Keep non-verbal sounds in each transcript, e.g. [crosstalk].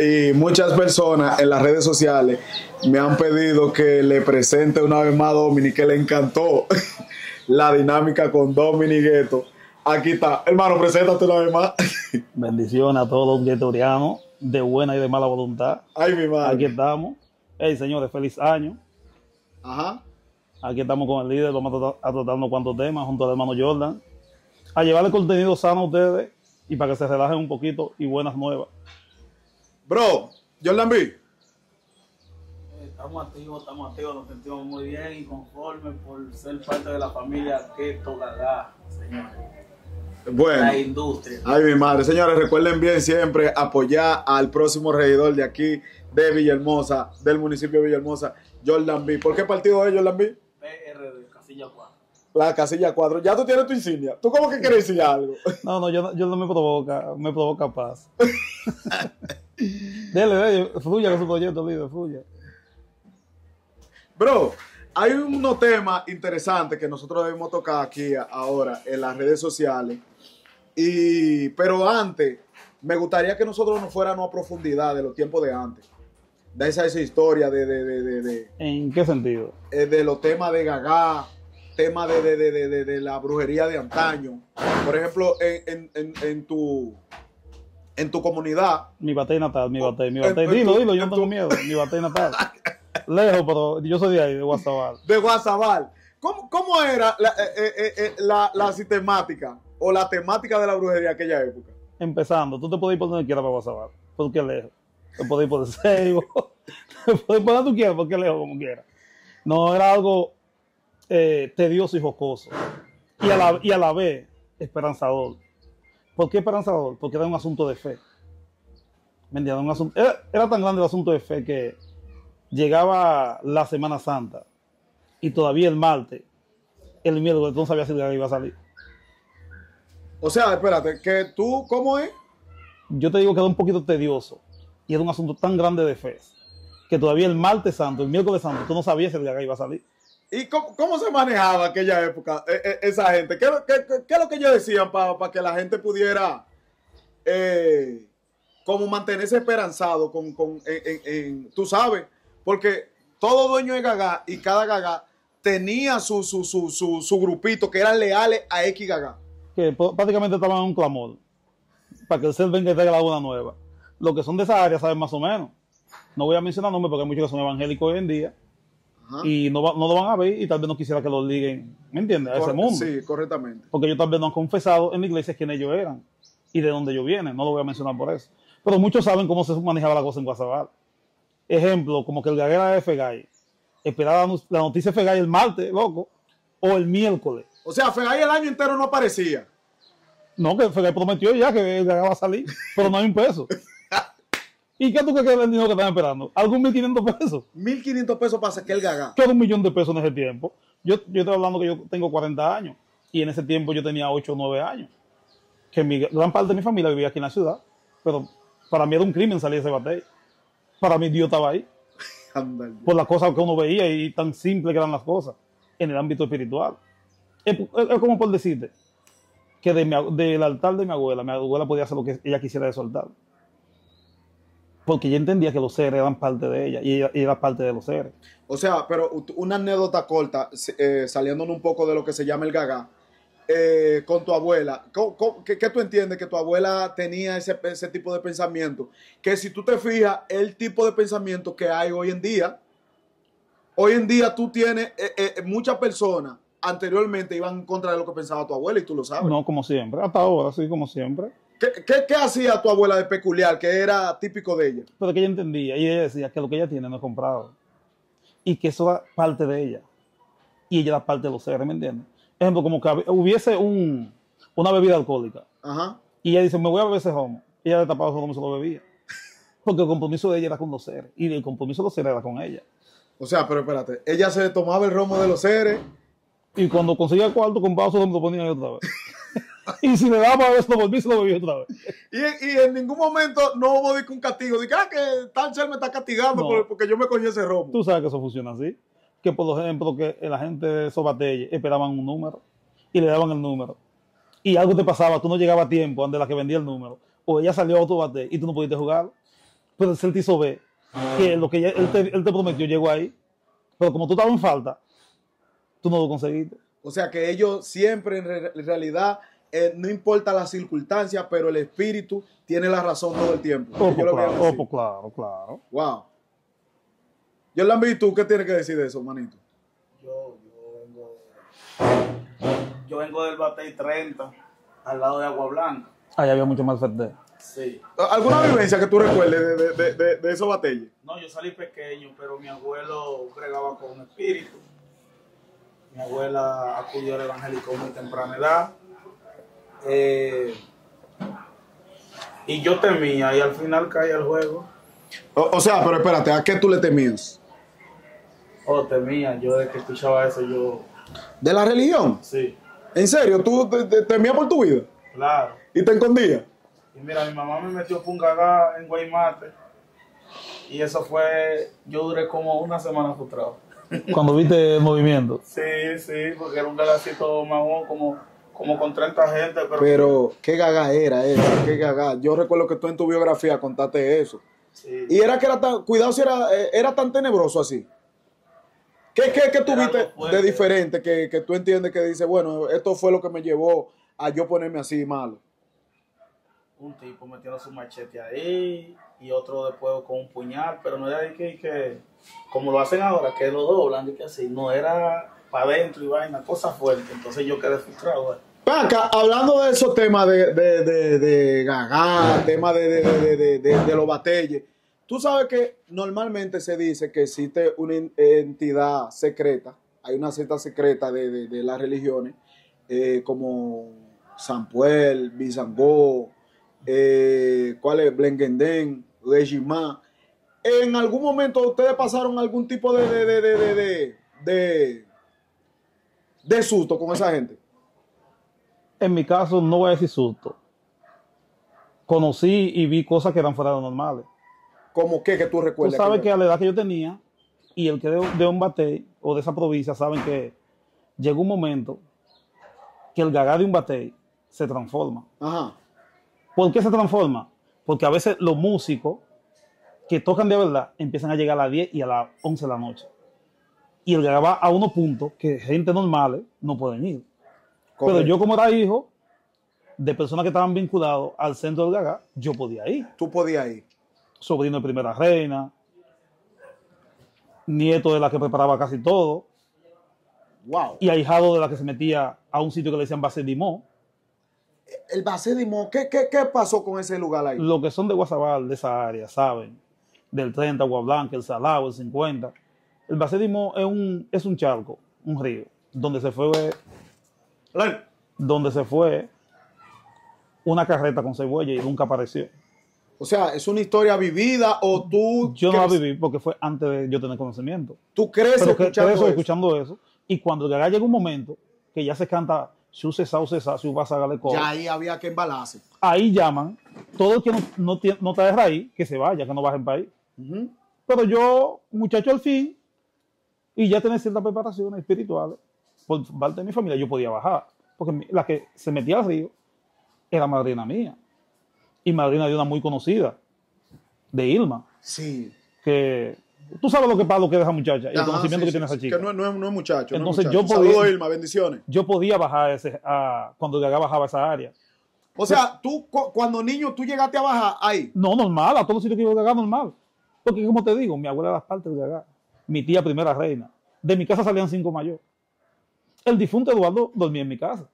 Y muchas personas en las redes sociales me han pedido que le presente una vez más a Domini, que le encantó [laughs] la dinámica con Domini Gueto. Aquí está. Hermano, preséntate una vez más. [laughs] Bendiciones a todos los guetorianos de buena y de mala voluntad. Ay, mi Aquí madre. estamos. Hey, señores, feliz año. Ajá. Aquí estamos con el líder. Vamos a tratar, a tratar unos cuantos temas junto al hermano Jordan. A llevarle contenido sano a ustedes y para que se relajen un poquito y buenas nuevas. Bro, Jordan B. Estamos activos, estamos activos, nos sentimos muy bien y conformes por ser parte de la familia Keto Gaga, señores. Bueno. La industria. Ay, mi madre. Señores, recuerden bien siempre apoyar al próximo regidor de aquí, de Villahermosa, del municipio de Villahermosa, Jordan B. ¿Por qué partido es Jordan B? PRD, Casilla 4. La casilla 4. Ya tú tienes tu insignia. ¿Tú cómo que quieres decir algo? [laughs] No, no, yo, yo no me provoca, me provoca paz. [laughs] Dele, dele, fluya con su proyecto, líder, fluya. Bro, hay unos temas interesantes que nosotros debemos tocar aquí ahora en las redes sociales. Y, pero antes, me gustaría que nosotros nos fuéramos a profundidad de los tiempos de antes. De esa, esa historia de, de, de, de, ¿En qué sentido? eh, de los temas de Gagá, temas de, de, de, de, de- de la brujería de antaño. Por ejemplo, en, en, en, en tu, en tu comunidad, Mi batey natal, mi batey, mi batey. Dilo, dilo, yo no tengo miedo. Mi batey natal. [laughs] Lejos, pero yo soy de ahí, de Guasabal. de Guasabal. ¿Cómo, cómo era la, eh, eh, eh, la, la sistemática o la temática de la brujería de aquella época? Empezando, tú te puedes ir por donde quieras para Guasabal, porque lejos. Te puedes ir por el Seibo, [laughs] te puedes ir por donde tú quieras, porque lejos, como quieras. No, era algo eh, tedioso y jocoso. Y a, la, y a la vez, esperanzador. ¿Por qué esperanzador? Porque era un asunto de fe. ¿Me? Un asunto, era, tan grande el asunto de fe que llegaba la Semana Santa y todavía el martes, el miércoles, tú no sabías si iba a salir. O sea, espérate, que tú, ¿cómo es? yo te digo que era un poquito tedioso y era un asunto tan grande de fe que todavía el martes santo, el miércoles santo, tú no sabías si el gaga iba a salir. ¿Y cómo, cómo se manejaba aquella época, eh, eh, esa gente? ¿Qué, qué- qué- qué es lo que ellos decían para que la gente pudiera eh, como mantenerse esperanzado con, con en, en- en- tú sabes, porque todo dueño de Gaga y cada Gaga tenía su, su, su, su, su grupito que eran leales a X Gaga. Que prácticamente estaban en un clamor para que el ser venga y traiga la buena nueva. Los que son de esa área saben más o menos. No voy a mencionar nombres porque hay muchos que son evangélicos hoy en día Ajá. y no, va- no lo van a ver y tal vez no quisiera que los liguen, ¿me entiendes? A ese mundo. Sí, correctamente. porque ellos tal vez no han confesado en la iglesia quiénes ellos eran y de dónde ellos vienen. No lo voy a mencionar por eso. Pero muchos saben cómo se manejaba la cosa en Guasabal. Ejemplo, como que el gaguera de Fegay esperaba la noticia de Fegay el martes, loco, o el miércoles. O sea, Fegay el año entero no aparecía. No, que Fegay prometió ya que va a salir, pero no hay un peso. ¿Y qué tú crees que era el dinero que están esperando? ¿Algún 1.500 pesos? 1.500 pesos para sacar el Gaga. ¿Qué era un millón de pesos en ese tiempo? Yo, yo estoy hablando que yo tengo 40 años y en ese tiempo yo tenía 8 o 9 años. Que mi, gran parte de mi familia vivía aquí en la ciudad, pero para mí era un crimen salir de ese batey. Para mí Dios estaba ahí, [laughs] por las cosas que uno veía y tan simple que eran las cosas en el ámbito espiritual. Es, como por decirte que de mi del altar de mi abuela, mi abuela podía hacer lo que ella quisiera de su altar. Porque ella entendía que los seres eran parte de ella y ella, era parte de los seres. O sea, pero una anécdota corta, eh, saliéndonos un poco de lo que se llama el gaga, eh, con tu abuela. ¿Cómo- cómo- qué, qué tú entiendes que tu abuela tenía ese, ese tipo de pensamiento? Que si tú te fijas, el tipo de pensamiento que hay hoy en día, hoy en día tú tienes, eh, muchas personas anteriormente iban en contra de lo que pensaba tu abuela y tú lo sabes. No, como siempre, hasta ahora, sí, como siempre. ¿Qué, qué, qué hacía tu abuela de peculiar que era típico de ella? Pero que ella entendía y ella decía que lo que ella tiene no es comprado. Y que eso era parte de ella. Y ella era parte de los seres, ¿me entiendes? Ejemplo, como que hubiese un, una bebida alcohólica Ajá. y ella dice, me voy a beber ese homo. Y ella le tapaba ese homo y se lo bebía. [laughs] Porque el compromiso de ella era con los seres. Y el compromiso de los seres era con ella. O sea, pero espérate, ella se tomaba el romo de los seres Y cuando conseguía el cuarto, su homo y lo ponía ahí otra vez. [laughs] Y si le daba a veces lo volví, se lo bebí otra vez. Y, y en ningún momento no hubo de un castigo. Dije, ah, que tal me está castigando No. por- porque yo me cogí ese romo. Tú sabes que eso funciona así. Que por ejemplo, que la gente de esos batalles esperaban un número y le daban el número. Y algo te pasaba, tú no llegabas a tiempo ante la que vendía el número. O ella salió a otro bate y tú no pudiste jugar. Pero él te hizo ver que lo que él, te, él te prometió llegó ahí. Pero como tú estabas en falta, tú no lo conseguiste. O sea que ellos siempre, en, re- en realidad, eh, no importa las circunstancias, pero el espíritu tiene la razón todo el tiempo. Yo lo veo claro, claro, claro. Wow. Yo la vi tú, ¿qué tienes que decir de eso, manito? Yo, yo vengo. Yo vengo del Batey 30, al lado de Agua Blanca. Ahí había mucho más ferte. Sí. ¿Alguna vivencia que tú recuerdes de, de, de, de- de esos batalles? No, yo salí pequeño, pero mi abuelo bregaba con espíritu. Mi abuela acudió al evangélico muy temprana edad. Eh, y yo temía, y al final caí al juego. O, o sea, pero espérate, ¿a qué tú le temías? Oh, temía, yo de que escuchaba eso, yo. ¿De la religión? Sí, ¿En serio? ¿Tú te- te- temías por tu vida? claro. ¿Y te escondías? Y mira, mi mamá me metió pungagá en Guaymate. Y eso fue. Yo duré como una semana frustrado. Cuando viste el movimiento. Sí, sí, porque era un galacito mamón, como, como con 30 gente, pero. Pero, ¿qué gaga era eso? ¿Qué gaga? Yo recuerdo que tú en tu biografía contaste eso. sí. Y era que era tan, cuidado si era, eh, era tan tenebroso así. ¿Qué, qué, qué tú Era viste algo fuerte. de diferente que, que tú entiendes que dice, bueno, esto fue lo que me llevó a yo ponerme así malo? un tipo metiendo su machete ahí y otro después con un puñal, pero no era de que, que como lo hacen ahora, que lo doblan, de que así, no era para adentro y vaina, cosa fuerte. Entonces yo quedé frustrado. eh. Paca, hablando de esos temas de, de, de, de gaga, temas de, de, de, de, de- de los batelles, tú sabes que normalmente se dice que existe una en- entidad secreta, hay una secta secreta de, de, de las religiones, eh, como Sampuel, Bizangó, eh, ¿cuál es? Blengendén, Regimá. ¿En algún momento ustedes pasaron algún tipo de, de, de, de, de, de, susto con esa gente? En mi caso, no voy a decir susto. Conocí y vi cosas que eran fuera de lo normales. ¿Cómo qué que tú Tú recuerdas? sabes que a la edad que yo tenía, y el que de, de un batey o de esa provincia saben que llegó un momento que el gagá de un batey se transforma. Ajá. ¿Por qué se transforma? Porque a veces los músicos que tocan de verdad empiezan a llegar a las 10 y a las 11 de la noche. Y el va a unos puntos que gente normal no pueden ir. Pero yo como era hijo de personas que estaban vinculados al centro del gagá, yo podía ir. Tú podías ir. Sobrino de primera reina, nieto de la que preparaba casi todo, Wow. y ahijado de la que se metía a un sitio que le decían base de Mo. El Bacedimo, ¿qué, qué, ¿qué pasó con ese lugar ahí? Los que son de Guasabal, de esa área, saben. Del 30, Agua Blanca, el Salado, el 50. El base de Mo es un, es un charco, un río, donde se fue donde se fue una carreta con cebolla y nunca apareció. O sea, ¿es una historia vivida o tú, Yo no la viví porque fue antes de yo tener conocimiento. tú crees Pero que, escuchando que eso, eso? escuchando eso. Y cuando llega llega un momento que ya se canta su cesa, cesa, su vas a darle Ya ahí había que embalarse. ahí llaman todo el que no, de raíz, que se vaya, que no baje en Pero yo, muchacho al fin, y ya tenía ciertas preparaciones espirituales, por parte de mi familia, yo podía bajar. Porque la que se metía al río era madrina mía. Y madrina de una muy conocida, de Ilma, Sí. que tú sabes lo que pasa, lo que esa muchacha, y el conocimiento sí, que tiene esa chica. Que no, es- no es, no es muchacho. no es Entonces, muchacho. yo podía- Saludos, Irma, bendiciones. Yo podía bajar ese, a, cuando Gaga bajaba esa área. O sea, tú cu- cuando niño tú llegaste a bajar ahí. No, normal, a todos los sitios que iba Gaga, normal. Porque, como te digo, mi abuela era parte de Gaga, mi tía primera reina. De mi casa salían cinco mayores. El difunto Eduardo dormía en mi casa.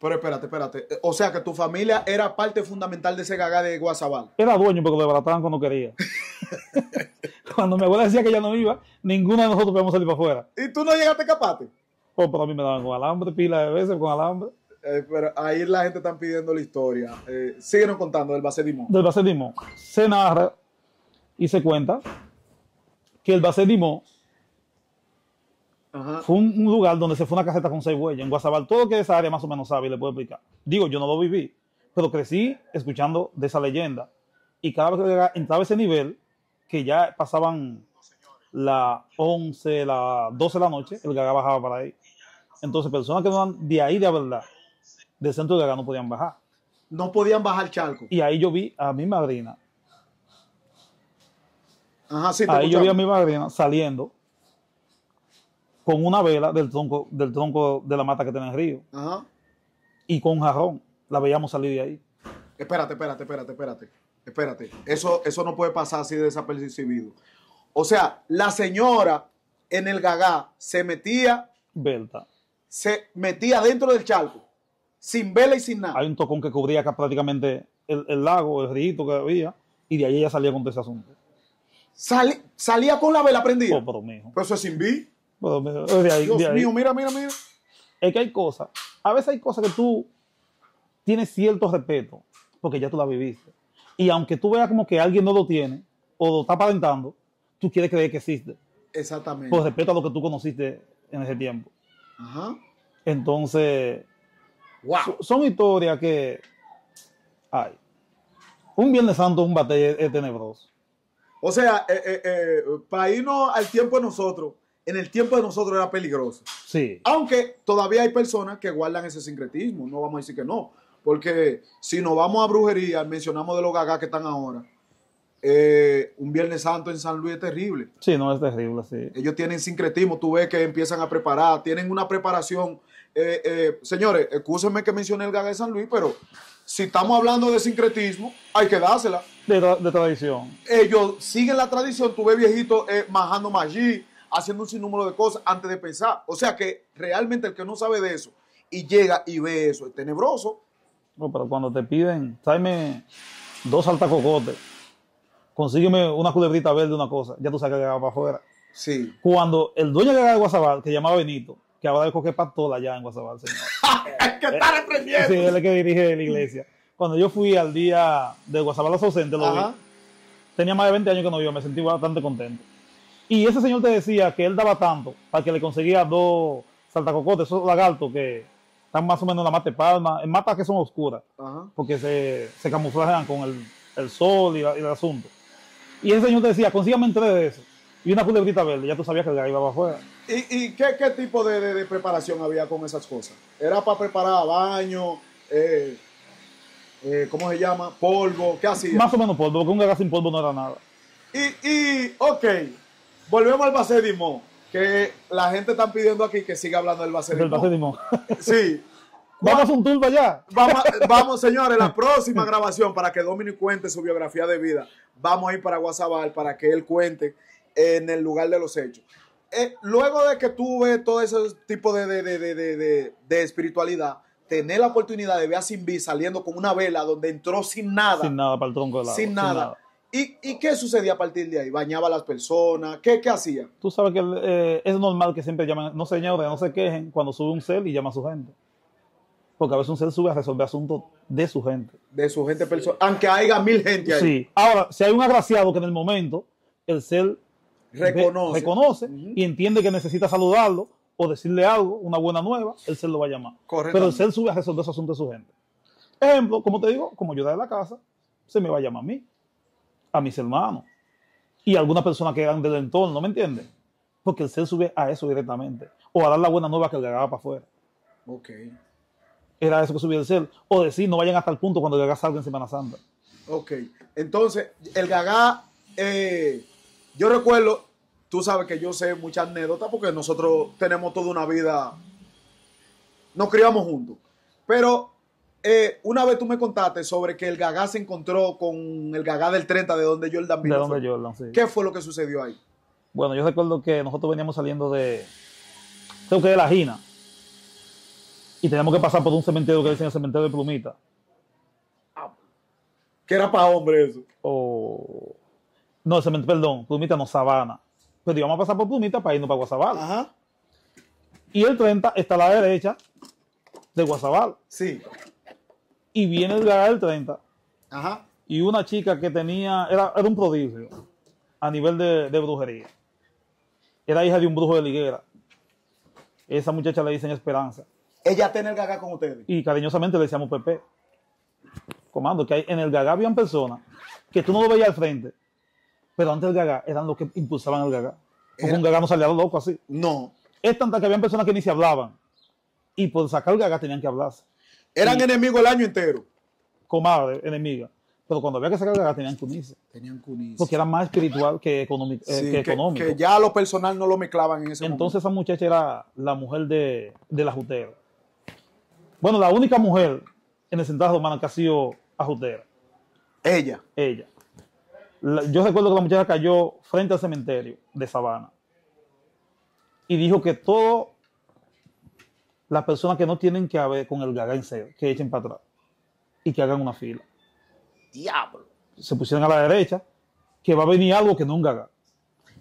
Pero espérate, espérate. O sea, que tu familia era parte fundamental de ese gagá de Guasabal. Era dueño porque lo desbarataban cuando quería. [laughs] cuando mi abuela decía que ya no iba, ninguno de nosotros podíamos salir para afuera. ¿Y tú no llegaste a escaparte? O para mí me daban con alambre, pila de veces con alambre. Eh, pero ahí la gente está pidiendo la historia. Eh, síguenos contando del Bacedimo. Del Bacedimo se narra y se cuenta que el Bacedimo Ajá. Fue un, un lugar donde se fue una caseta con seis huellas. En Guasabal, todo lo que esa área más o menos sabe y le puedo explicar. Digo, yo no lo viví, pero crecí escuchando de esa leyenda. Y cada vez que entraba a ese nivel, que ya pasaban las 11, las 12 de la noche, el Gaga bajaba para ahí. Entonces, personas que no eran de ahí de verdad, del centro de Gaga, no podían bajar. No podían bajar charco. Y ahí yo vi a mi madrina. Ajá, sí, te Ahí yo vi a mi madrina saliendo con una vela del tronco, del tronco de la mata que tiene el río Ajá. y con un jarrón. La veíamos salir de ahí. Espérate, espérate, espérate, espérate. Espérate. Eso, eso no puede pasar así desapercibido. O sea, la señora en el gagá se metía, Berta. se metía dentro del charco, sin vela y sin nada. Hay un tocón que cubría acá prácticamente el, el lago, el río que había, y de ahí ella salía con todo ese asunto. Sali- salía con la vela prendida. Oh, pero mijo. Pero eso es sin vi. Pero, mijo, de ahí- Dios de ahí. mío, mira, mira, mira. Es que hay cosas. A veces hay cosas que tú tienes cierto respeto, porque ya tú la viviste. Y aunque tú veas como que alguien no lo tiene, o lo está aparentando, tú quieres creer que existe. Exactamente. Por respeto a lo que tú conociste en ese tiempo. Ajá. Entonces, Wow. son historias que hay. Un Viernes Santo, un batalla es, es tenebroso. O sea, eh, eh, eh, para irnos al tiempo de nosotros, en el tiempo de nosotros era peligroso. Sí. Aunque todavía hay personas que guardan ese sincretismo, no vamos a decir que no. Porque si nos vamos a brujería, mencionamos de los gagás que están ahora, eh, un Viernes Santo en San Luis es terrible. Sí, no es terrible, sí. Ellos tienen sincretismo, tú ves que empiezan a preparar, tienen una preparación. Eh, eh, señores, escúsenme que mencioné el gaga de San Luis, pero si estamos hablando de sincretismo, hay que dársela. De, tra- de tradición. Ellos siguen la tradición, tú ves viejitos eh, majando magí, haciendo un sinnúmero de cosas antes de pensar. O sea que realmente el que no sabe de eso y llega y ve eso es tenebroso. No, pero cuando te piden, tráeme dos altacocotes, consígueme una culebrita verde, una cosa, ya tú sabes que va para afuera. Sí. Cuando el dueño de Guasabal, que llamaba Benito, que ahora es coque patola allá en Guasabal, señor. [laughs] Hay que estar aprendiendo. Sí, él es el que dirige la iglesia. Cuando yo fui al día de Guasabal los ausentes, lo vi. Tenía más de 20 años que no vio, me sentí bastante contento. Y ese señor te decía que él daba tanto para que le conseguía dos saltacocotes, esos lagartos que están más o menos en la mata de palma, en matas que son oscuras, Ajá. porque se, se camuflajean con el, el sol y, la- y el asunto. Y ese señor te decía, consígame tres de esos y una culebrita verde, ya tú sabías que el gallo iba para afuera. ¿Y, y qué, qué tipo de, de- de preparación había con esas cosas? ¿Era para preparar baño? Eh, eh, ¿Cómo se llama? ¿Polvo? ¿Qué hacía? Más o menos polvo, porque un gaga sin polvo no era nada. Y, y, ok, volvemos al base de Dimon, que la gente está pidiendo aquí que siga hablando del base de Del base de Dimon. limón. [laughs] Sí. Vamos a un tour allá. Vamos, [laughs] vamos, señores, la próxima grabación para que Dominic cuente su biografía de vida. Vamos a ir para Guasabal para que él cuente en el lugar de los hechos. Eh, luego de que tú ves todo ese tipo de, de, de, de, de- de- de espiritualidad, tener la oportunidad de ver a Simbi saliendo con una vela donde entró sin nada, Sin nada para el tronco del agua. sin nada. ¿Y, ¿Y qué sucedía a partir de ahí? ¿Bañaba a las personas? ¿Qué, qué hacía? Tú sabes que eh, es normal que siempre llamen, no señores, no se quejen cuando sube un cel y llama a su gente. Porque a veces un cel sube a resolver asuntos de su gente. De su gente personal. Aunque haya mil gente ahí. Sí. Ahora, si hay un agraciado que en el momento el cel Reconoce. reconoce y entiende que necesita saludarlo o decirle algo, una buena nueva, el cel lo va a llamar. Pero el cel sube a resolver esos asuntos de su gente. Ejemplo, como te digo, como yo de la casa, se me va a llamar a mí, a mis hermanos y a alguna persona que eran del entorno, ¿me entiendes? Porque el cel sube a eso directamente. O a dar la buena nueva que el gagaba para afuera. Ok. Era eso que subía el cel. O decir, no vayan hasta el punto cuando el gagá salga en Semana Santa. Ok, entonces el gagá, eh, yo recuerdo, tú sabes que yo sé muchas anécdotas porque nosotros tenemos toda una vida, nos criamos juntos, pero eh, una vez tú me contaste sobre que el gagá se encontró con el gagá del 30 de donde Jordan De vino. donde fue. Jordan, sí. ¿Qué fue lo que sucedió ahí? Bueno, yo recuerdo que nosotros veníamos saliendo de, creo que de la Gina. Y teníamos que pasar por un cementerio que dicen el cementerio de Plumita. Que era para hombre eso. O. No, el cementerio, perdón, Plumita no, Sabana. Pero íbamos a pasar por Plumita para irnos para Guasabal. Ajá. Y el 30 está a la derecha de Guasabal. Sí. Y viene el gagá del 30 Ajá. y una chica que tenía, era, era un prodigio a nivel de, de brujería. Era hija de un brujo de liguera. Esa muchacha le dicen Esperanza. Ella tiene el gaga con ustedes. Y cariñosamente le decíamos Pepe. Comando, que hay, en el Gagá habían personas que tú no lo veías al frente, pero antes del Gagá eran los que impulsaban el Gagá. Porque Era- un Gagá no salía loco así. No. Es tanta que habían personas que ni se hablaban. Y por sacar el Gagá tenían que hablarse. Eran Sí. enemigos el año entero. Comadre, enemiga. Pero cuando había que sacar el Gagá tenían que unirse. Tenían que unirse. Porque era más espiritual que, económico. eh, Sí, que que, económico. que ya lo personal no lo mezclaban en ese Entonces esa muchacha era la mujer de, de la jutera. Bueno, la única mujer en el central romano que ha sido ajutera. Ella. ella. La- yo recuerdo que la muchacha cayó frente al cementerio de Sabana y dijo que todas las personas que no tienen que ver con el gaga en serio, que echen para atrás y que hagan una fila. Diablo. Se pusieron a la derecha, que va a venir algo que no es un gaga.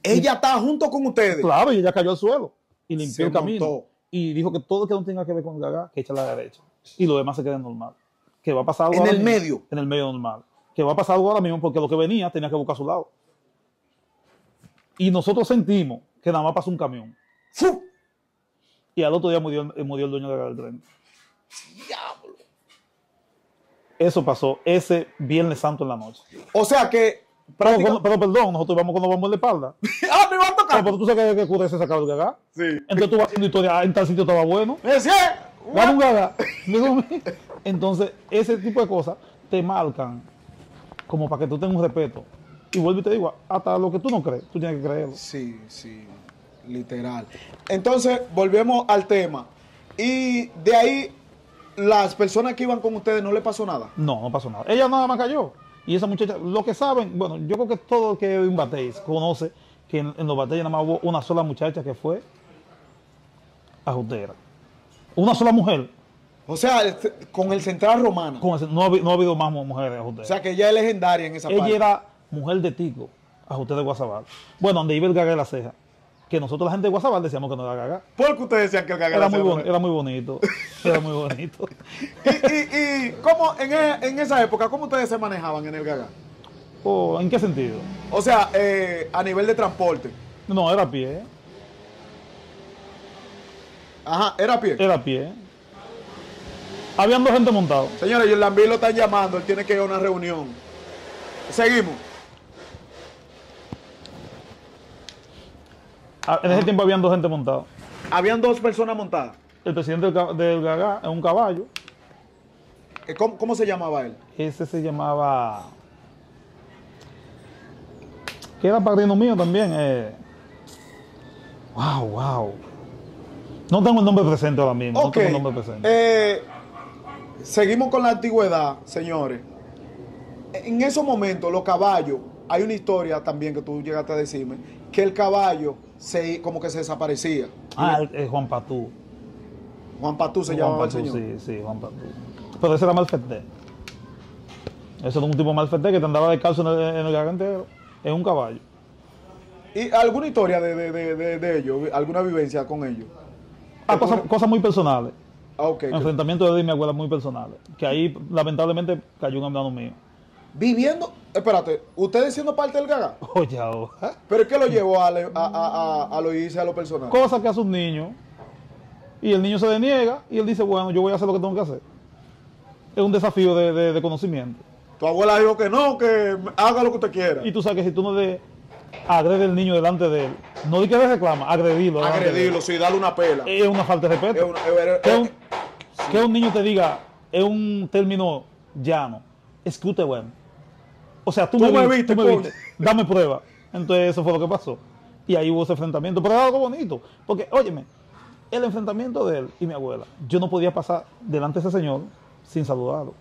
Ella está junto con ustedes. Claro, y ella cayó al suelo y limpió Se el camino. montó. Y dijo que todo lo que no tenga que ver con el gaga, que echa a la derecha. Y lo demás se queda normal. Que va a pasar algo En el medio. En el medio normal. Que va a pasar algo ahora mismo porque lo que venía tenía que buscar a su lado. Y nosotros sentimos que nada más pasó un camión. ¡Fu! Y al otro día murió, el- murió el dueño del tren. Diablo. Eso pasó ese Viernes Santo en la noche. O sea que. Pero, perdón, nosotros íbamos con los bombos en la espalda. [laughs] ¡Ah, me va a tocar! pero tú sabes que, que cura se sacaba el gaga. Sí. Entonces tú vas haciendo historia, ah, en tal sitio estaba bueno. Me decía, Dame un gaga. [laughs] Entonces, ese tipo de cosas te marcan como para que tú tengas un respeto. Y vuelvo y te digo, hasta lo que tú no crees, tú tienes que creerlo. Sí, sí, literal. Entonces, volvemos al tema. Y de ahí, las personas que iban con ustedes no le pasó nada. No, no pasó nada. Ella nada más cayó. Y esa muchacha, lo que saben, bueno, yo creo que todo el que en batéis conoce que en, en los batalles nada más hubo una sola muchacha que fue ajustera. Una sola mujer. O sea, el- con el Central ese- no, ha, no ha habido más mu- mujeres O sea, que ella es legendaria en esa Ella parte. era mujer de Tico, ajustera de Guasabal. Bueno, donde iba el gaga de la ceja. Que nosotros la gente de Guasabal decíamos que no era gaga. ¿Por qué ustedes decían que el gaga Era muy, bon- era muy bonito. [laughs] Era muy bonito. Y, y, y ¿cómo, en, e- en esa época, ¿cómo ustedes se manejaban en el gaga? Oh, ¿En qué sentido? O sea, eh, a nivel de transporte. No, era a pie. Ajá, era a pie. Era a pie. Habían dos gente montados. Señores, Yolanda lo están llamando, él tiene que ir a una reunión. Seguimos. Ah, En ese tiempo habían dos gente montados. Habían dos personas montadas. El presidente del, del Gagá en un caballo. Eh, ¿Cómo, cómo se llamaba él? Ese se llamaba. Que era padrino mío también. eh. Wow, wow. No tengo el nombre presente ahora mismo. No tengo el nombre presente. Eh, seguimos con la antigüedad, señores. En esos momentos, los caballos, hay una historia también que tú llegaste a decirme, que el caballo se, como que se desaparecía. ah, el, el Juan Patú. Juan Patú se llamaba el señor. Sí, sí, Juan Patú. Pero ese era malfeté. Ese era un tipo malfeté que te andaba descalzo en el, en el Gagá entero. En un caballo. ¿Y alguna historia de, de, de, de- de ellos? ¿Alguna vivencia con ellos? Ah, cosas, cosas muy personales. Ah, ok. Enfrentamiento de mi abuela muy personales. Que ahí, lamentablemente, cayó un hermano mío. Viviendo, espérate, ustedes siendo parte del Gaga, [laughs] Oye, ahora. pero ¿qué lo llevó a, le- a, a, a, a lo irse a lo personal? Cosas que hace un niño. Y el niño se deniega y él dice, bueno, yo voy a hacer lo que tengo que hacer. Es un desafío de, de- de conocimiento. Tu abuela dijo que no, que haga lo que usted quiera. Y tú sabes que si tú no le agredes al niño delante de él, no di que le reclama, de él. Agredirlo, sí, darle una pela. Es una falta de Es respeto. una- es- que, es- un, que un niño te diga, es un término llano, escute bueno. O sea, tú, Tú me, me viste, tú me viste, dame prueba. Entonces eso fue lo que pasó. Y ahí hubo ese enfrentamiento. Pero era algo bonito. Porque, óyeme, el enfrentamiento de él y mi abuela, yo no podía pasar delante de ese señor sin saludarlo.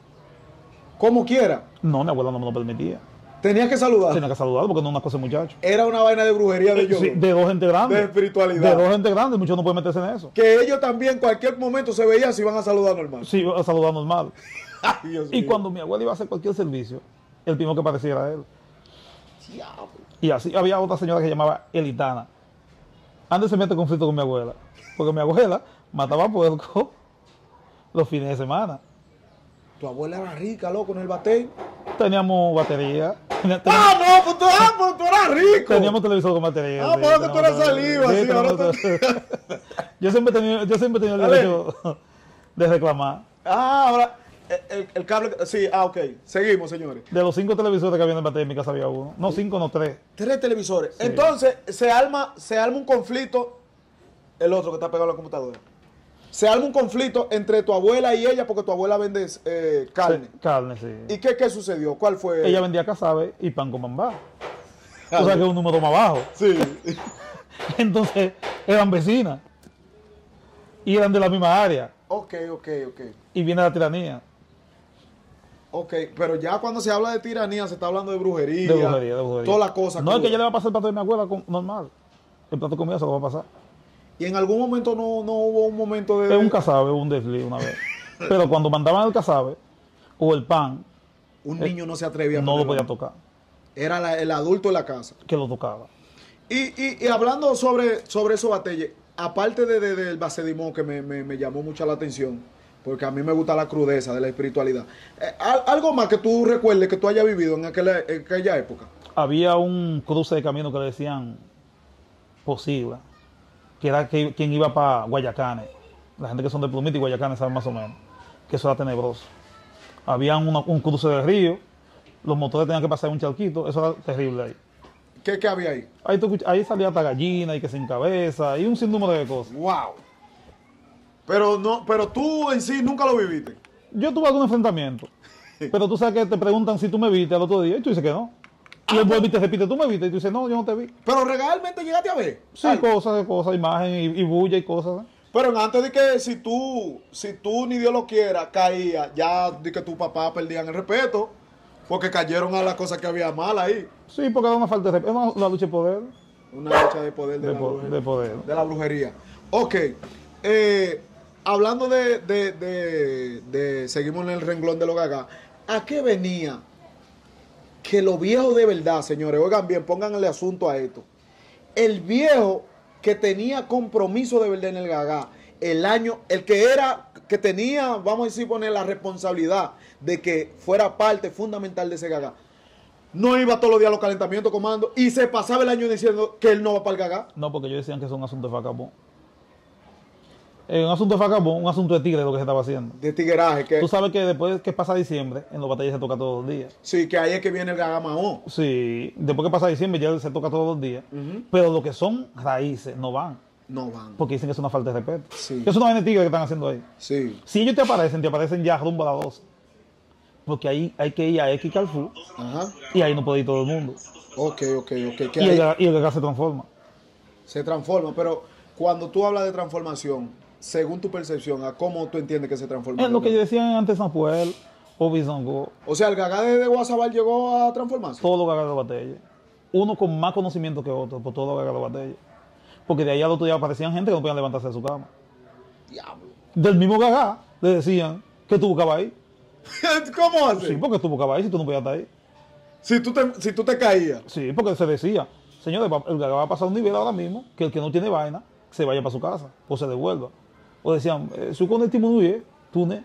como quiera. No, mi abuela no me lo permitía. Tenía que saludar. Tenía que saludarlo porque no es una cosa de muchacho. Era una vaina de brujería de ellos. Sí, de dos gente grande. De espiritualidad. De dos gente grande, muchos no pueden meterse en eso. Que ellos también, cualquier momento se veían si iban a saludar normal. Sí, a saludar normal. [laughs] Ay, Dios Y mío. cuando mi abuela iba a hacer cualquier servicio, el primero que aparecía era él. Diablo. Y así había otra señora que se llamaba Elitana. Antes se mete en conflicto con mi abuela. Porque mi abuela mataba puerco los fines de semana. Tu abuela era rica, loco, en el batey. Teníamos batería. Tenía- Ah, no, pues tú, ah, pues tú eras rico. Teníamos televisor con batería. Ah, por eso tú eres saliva, sí, teníamos ahora televisor. [laughs] yo siempre he tenido, yo siempre he tenido el derecho de reclamar. Ah, ahora, el, el- el cable, sí, ah, ok. Seguimos, señores. De los cinco televisores que había en batería en mi casa había uno. No, cinco, no, tres. Tres televisores. Entonces, se arma, se arma un conflicto, el otro que está pegado a la computadora. Se arma un conflicto entre tu abuela y ella porque tu abuela vende eh, carne. Carne, sí. ¿Y qué, qué sucedió? ¿Cuál fue? Ella vendía casabe y pan con mambá. O sea que es un número más bajo. Sí. [laughs] Entonces, eran vecinas. Y eran de la misma área. ok, ok, ok. Y viene la tiranía. Ok, pero ya cuando se habla de tiranía se está hablando de brujería. De brujería, de brujería. Todas las cosas. No, es que ella le va a pasar el plato de mi abuela normal. El plato de comida se lo va a pasar. Y en algún momento no, no hubo un momento de... Es un casabe, un desliz una vez. Pero cuando mandaban el casabe o el pan, Un niño no se atrevía a no lo podía tocar. Era la- el adulto en la casa. Que lo tocaba. Y, y- y hablando sobre, sobre esos batalles, aparte de, de- del Bacedimón que me, me- me llamó mucho la atención, porque a mí me gusta la crudeza de la espiritualidad, eh, al- algo más que tú recuerdes que tú hayas vivido en aquella, en aquella época. Había un cruce de camino que le decían posible, que era que, quien iba para Guayacanes. La gente que son de Plumita y Guayacanes saben más o menos que eso era tenebroso. Había una- un cruce de río, los motores tenían que pasar un charquito, eso era terrible ahí. ¿Qué, qué había ahí? Ahí, tú ahí salía hasta gallina y que sin cabeza y un sinnúmero de cosas. ¡Wow! Pero, no, pero tú en sí nunca lo viviste. Yo tuve algún enfrentamiento, [laughs] pero tú sabes que te preguntan si tú me viste al otro día y tú dices que no. Y él vuelve y te repite, tú me viste y tú dices, no, yo no te vi. Pero realmente llegaste a ver. Sí, algo. cosas, cosas, imagen y, y bulla y cosas. Pero antes de que si tú, si tú ni Dios lo quiera, caía, ya de que tu papá perdían el respeto, porque cayeron a las cosas que había mal ahí. Sí, porque era una falta de respeto, es una, lucha de poder. Una lucha de poder de, De, la, po- brujería, de poder. de la brujería. Ok, eh, hablando de, de, seguimos en el renglón de los gagas, ¿a qué venía? Que los viejos de verdad, señores, oigan bien, pónganle asunto a esto. El viejo que tenía compromiso de verdad en el gaga, el año, el que era, que tenía, vamos a decir, poner la responsabilidad de que fuera parte fundamental de ese gaga, no iba todos los días a los calentamientos comando y se pasaba el año diciendo que él no va para el gaga. No, porque ellos decían que es un asunto de facabón. Es un asunto de facabón, un asunto de tigre lo que se estaba haciendo. de tigueraje, que Tú sabes que después que pasa diciembre, en los batallas se toca todos los días. sí, que ahí es que viene el gagamao. Sí, después que pasa diciembre ya se toca todos los días. Pero lo que son raíces no van. No van. Porque dicen que es una falta de respeto. Sí. Que es una vaina de tigre que están haciendo ahí. Sí. Si ellos te aparecen, te aparecen ya rumbo a las 12. Porque ahí hay que ir a X Carrefour Ajá. y ahí no puede ir todo el mundo. Ok, ok, ok. Y el, y el se transforma. se transforma. Pero cuando tú hablas de transformación, según tu percepción, ¿a cómo tú entiendes que se transforma? Es lo que decían antes San Puel o Bizongo, O sea, el gaga de, Guasabal llegó a transformarse. todos los gagas de batalla. Uno con más conocimiento que otro, por todos los gagas de batalla. Porque de ahí al otro día aparecían gente que no podían levantarse de su cama. Diablo. Del mismo gagá le decían que tú buscabas ahí. [laughs] ¿Cómo hace? Sí, porque tú buscabas ahí si tú no podías estar ahí. Si tú te, si tú te caías. Sí, porque se decía, señores, el gagá va a pasar un nivel ahora mismo que el que no tiene vaina se vaya para su casa o se devuelva. O decían, eh, su con el timonuye, tú ne.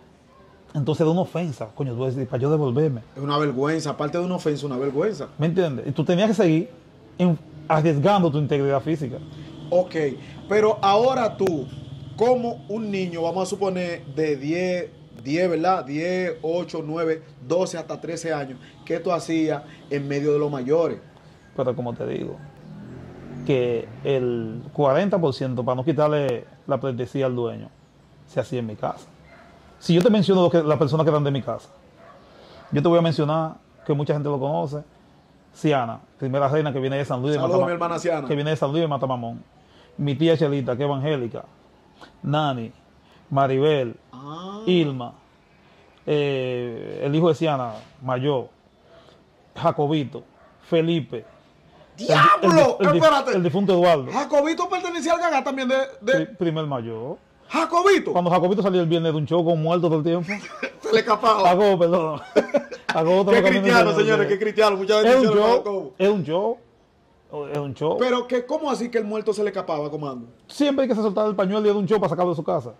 Entonces era una ofensa, coño, tú decís, para yo devolverme. Es una vergüenza. Aparte de una ofensa, una vergüenza. ¿Me entiendes? Y tú tenías que seguir en- arriesgando tu integridad física. Ok, pero ahora tú, como un niño, vamos a suponer de 10, 10, ¿verdad? 10, 8, 9, 12 hasta 13 años, ¿qué tú hacías en medio de los mayores? Pero como te digo, que el 40%, para no quitarle la pleitesía al dueño, se hacía en mi casa. Si yo te menciono lo que, las personas que eran de mi casa, yo te voy a mencionar que mucha gente lo conoce. Ciana, primera reina que viene de San Luis de Saludos a mi Matamam- hermana Ciana. que viene de San Luis de Matamamón. Mi tía Chelita, que es evangélica. Nani, Maribel, Ah, Ilma, eh, el hijo de Ciana, mayor, Jacobito, Felipe, el, ¡Diablo! el- el- Espérate. el difunto Eduardo, Jacobito pertenecía al gaga también de... de- pri- primer mayor. Jacobito. Cuando Jacobito salió el viernes de un show con muerto todo el tiempo. [laughs] Se le escapaba. Jacobo, perdón. [laughs] Jacobo Qué cristiano, señores, qué cristiano. Muchas Es un show, es un show, es un show. Pero, que, ¿cómo así que el muerto se le escapaba, comando? Siempre hay que se soltar el pañuelo y de un show para sacarlo de su casa.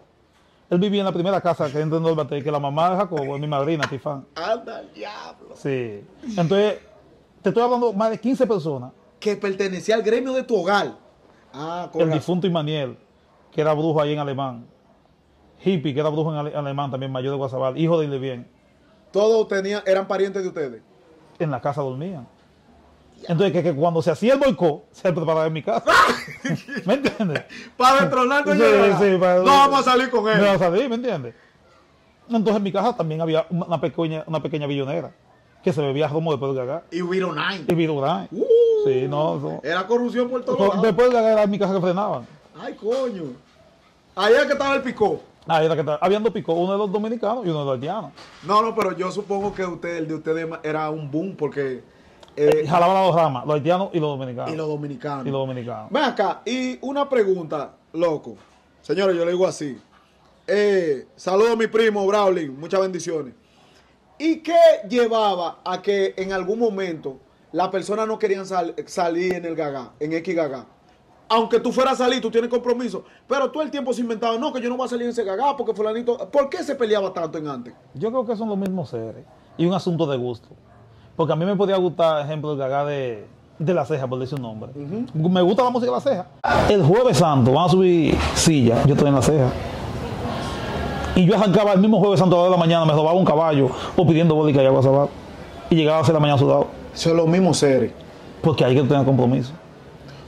Él vivía en la primera casa que entra en Norte, que la mamá de Jacobo es mi madrina, Tifán. Anda, diablo. Sí. Entonces, Te estoy hablando más de 15 personas. Que pertenecía al gremio de tu hogar. Ah, El razón. difunto Imaniel, que era brujo ahí en alemán. Hippie, que era brujo en ale- alemán también, mayor de Guasabal, hijo de Bien. Todos tenían, eran parientes de ustedes. En la casa dormían. Entonces, que, que cuando se hacía el boicot, se preparaba en mi casa. [laughs] ¿Me entiendes? Para destronar Sí, sí, para- No vamos a salir con él. iba a salir, ¿me entiendes? Entonces en mi casa también había una pequeña, una pequeña billonera que se bebía romo después del gagá. Y Viro Nine. Y grande. Uh, Sí, no, no. Era corrupción por todos lados. Después del gagá era en mi casa que frenaban. Ay, coño. Allá que estaba el picó. Ah, era que estaba- habían dos picos, uno de los dominicanos y uno de los haitianos. No, no, pero yo supongo que usted, el de ustedes era un boom porque. eh, Jalaban las dos ramas, los haitianos y los dominicanos. y los dominicanos. Y los dominicanos. Ven acá, y una pregunta, loco. Señores, yo le digo así. Eh, saludo a mi primo, Brawling, muchas bendiciones. ¿Y qué llevaba a que en algún momento las personas no querían sal- salir en el Gagá, en X Gagá? Aunque tú fueras a salir, tú tienes compromiso. Pero todo el tiempo se inventaba, no, que yo no voy a salir en ese Gagá porque fulanito... ¿Por qué se peleaba tanto en antes? Yo creo que son los mismos seres. Y un asunto de gusto. Porque a mí me podía gustar, ejemplo, el gagá de, de la ceja, por decir un nombre. Me gusta la música de la ceja. El jueves santo van a subir silla, yo estoy en la ceja. Y yo arrancaba el mismo jueves santo a las 2 de la mañana, me robaba un caballo o pidiendo bólica y agua sabal. Y llegaba a hacer la mañana sudado. Son los mismos seres. Porque hay que tener compromiso.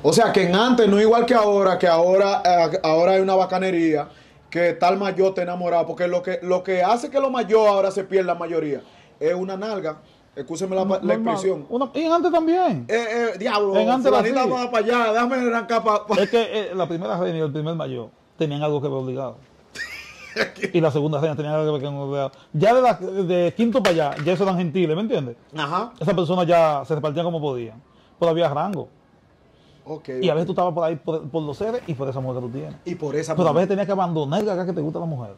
O sea que en antes, no igual que ahora, que ahora, eh, ahora hay una bacanería, que tal mayor te enamorado, porque lo que, lo que hace que lo mayor ahora se pierda la mayoría es una nalga. Escúcheme la, la expresión. Una- y antes también. Eh, eh, diablo, En antes va para allá, déjame arrancar para... Es que eh, la primera reina y el primer mayor tenían algo que ver obligado. Y la segunda tenían algo que ver obligado. Ya de, la- de quinto para allá, ya eso eran gentiles, ¿me entiendes? Ajá, Esas personas ya se repartían como podían. Pero había rango. ok. Y a veces tú estabas por ahí por, por los seres y por esa mujer que tú tienes. Y por esa... Pero a veces tenías que abandonar el gaga que te gusta la mujer.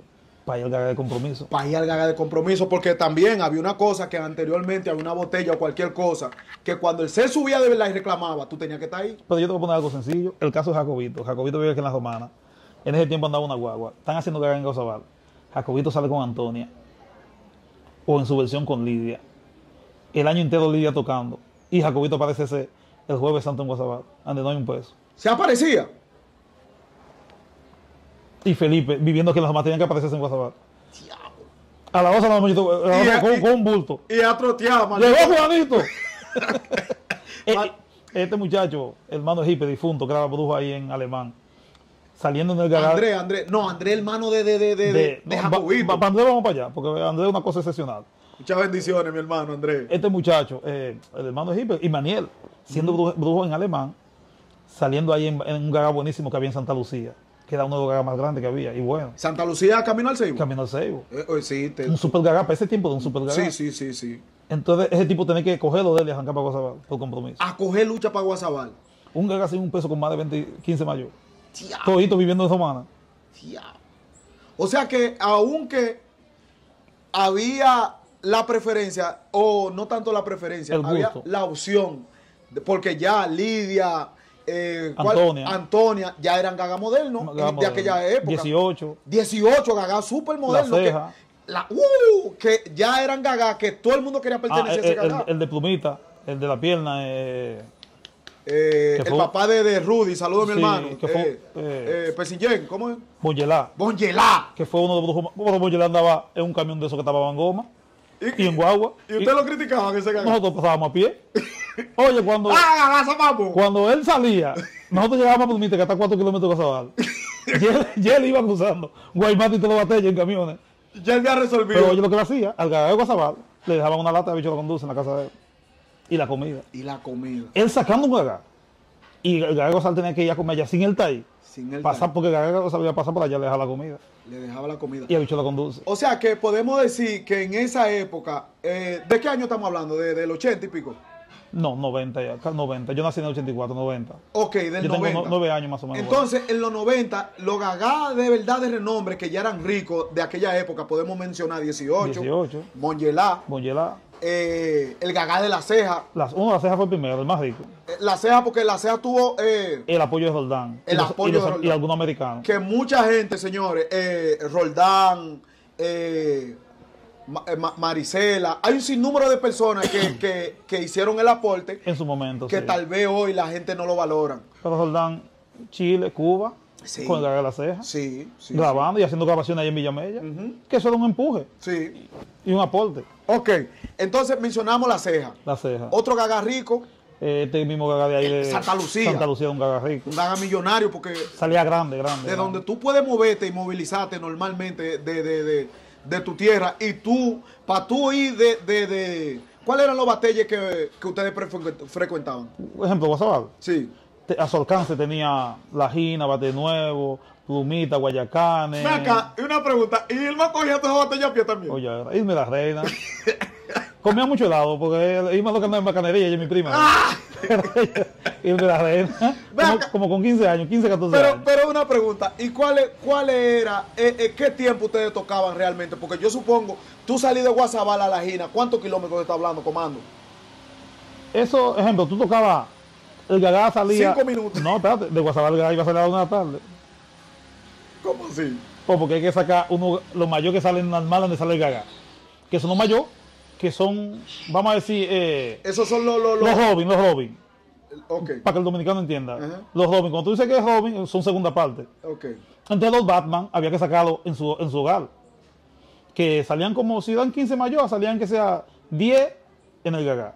Para ir al gaga de compromiso. para ir al gaga de compromiso, porque también había una cosa que anteriormente había una botella o cualquier cosa, que cuando el ser subía de verdad y reclamaba, tú tenías que estar ahí. Pero yo te voy a poner algo sencillo. El caso de Jacobito. Jacobito vive aquí en la Romana. En ese tiempo andaba una guagua. Están haciendo gaga en Gozabal. Jacobito sale con Antonia. O en su versión con Lidia. El año entero Lidia tocando. Y Jacobito aparece ese el jueves santo en Gozabal. Donde no hay un peso. Se aparecía. Y Felipe, viviendo aquí en la Romana, tenían que aparecerse en Gozabal. A la 12 de la la 12 con, con un bulto. Y a trotear. ¡Llegó Juanito! [laughs] [laughs] Eh, Mal- este muchacho, hermano Hipe, difunto, que era brujo ahí en alemán, saliendo en el garage. André, André, no, André, hermano de, de, de, de, de, de va- va- Andrés vamos para allá, porque Andrés es una cosa excepcional. Muchas bendiciones, mi hermano André. Este muchacho, eh, el hermano de Hipe, y Maniel, siendo brujo, brujo en alemán, saliendo ahí en, en un gaga buenísimo que había en Santa Lucía, que era uno de los gagas más grandes que había, y bueno, Santa Lucía, camino al Seibo. camino al Seibo. Eh, eh, sí, te- Un super gaga, para ese tiempo de un super gaga. sí, sí, sí, sí. Entonces, ese tipo tenía que cogerlo de él y arrancar para Guasabal, por compromiso. A coger lucha para Guasabal. Un gaga sin un peso con más de 20, 15 mayor. Todito viviendo en Romana. O sea que, aunque había la preferencia, o no tanto la preferencia, El había la opción, porque ya Lidia, eh. Antonia. Antonia, ya eran gaga modernos Gaga de moderno. aquella época. 18. 18 gaga super moderno. La que, la- uh, que ya eran gaga, que todo el mundo quería Ah, pertenecer el, a ese el- gaga. el de plumita, el de la pierna. eh, Eh, que el papá de, de Rudy, saludos a mi hermano. que fue- eh, eh, eh, ¿cómo es? Bongelá, Bongelá. que fue uno de los Bueno, Bongelá andaba en un camión de esos que estaba en goma y en guagua. Y usted lo criticaba en ese gaga. Nosotros pasábamos a pie. [laughs] Oye, cuando, ¡Ah, cuando él salía, nosotros llegábamos a Plumita, que está a 4 kilómetros de Sabal. [laughs] y, él, y él iba cruzando Guaymate y todo batalla en camiones. Ya él me ha resolvido. Pero oye lo que le hacía, al gaga de Guasabal, le dejaban una lata de bicho de conduce en la casa de él. Y la comida. Y la comida. Él sacando un gaga. Y el gaga tenía que ir a comer allá sin estar ahí. Sin él Pasar porque el gaga a pasar por allá, le dejaba la comida. le dejaba la comida. Y el bicho la conduce. O sea que podemos decir que en esa época, eh, ¿de qué año estamos hablando? ¿De, ¿Del 80 y pico? No, 90 ya, ca- 90. Yo nací en el 84, 90. Ok, del Yo tengo 90. no- nueve años más o menos. Entonces, en los 90, los gagá de verdad de renombre que ya eran ricos de aquella época, podemos mencionar 18, 18. Mongelá, Bongelá. Eh, el gagá de la ceja. Las, uno de las cejas fue el primero, el más rico. Eh, La ceja, porque la ceja tuvo eh, El apoyo de Roldán. El y los- apoyo y, los- de Roldán. y algunos americanos. que mucha gente, señores, eh, Roldán, Ma- Ma- Marisela, hay un sinnúmero de personas que, que- que hicieron el aporte En su momento. que sí. tal vez hoy la gente no lo valora. Pero Roldán, Chile, Cuba, Sí. con el Gaga de la Ceja, Sí, sí. grabando y haciendo grabaciones ahí en Villamella, Ujú. que eso era un empuje Sí. y un aporte, Ok, entonces mencionamos la ceja. la ceja. Otro gaga rico, Eh, Este mismo Gaga de ahí de Santa Lucía. Santa Lucía, un Gaga rico. un gaga millonario, porque Salía grande, grande. de grande. donde tú puedes moverte y movilizarte normalmente de, de, de, de tu tierra y tú, para tú ir de, de, de- ¿Cuáles eran los batalles que, que ustedes frecu- frecuentaban? Por ejemplo, Guasabal. Sí. te- a su alcance tenía La Gina, Bate Nuevo, Plumita, Guayacanes. Acá, y una pregunta, ¿y Irma cogía toda botella a pie también? Oye, irme la reina. [laughs] Comía mucho helado, porque Irma lo que andaba en bacanería, ella es mi prima. [laughs] irme la reina. Ah. Como, con 15 años, 15, 14 Pero, años. pero una pregunta, ¿y cuál, cuál era, eh, eh, qué tiempo ustedes tocaban realmente? Porque yo supongo, tú salí de Guasabal a la Gina, ¿cuántos kilómetros está hablando, comando? Eso, ejemplo, tú tocabas, el Gagá salía... Cinco minutos. No, espérate, de Guasabal el Gagá iba a salir a la una de la tarde. ¿Cómo así? Pues porque hay que sacar uno, los mayores que salen normal donde sale el Gagá. Que son los mayores, que son, vamos a decir, eh, Esos son los... los, los- los Robin, los Robin. ok, Para que el dominicano entienda. Ajá. Los Robin, cuando tú dices que es Robin, son segunda parte. ok. Entonces los Batman había que sacarlo en su, en su hogar. Que salían como, si dan 15 mayores, salían que sea 10 en el Gagá.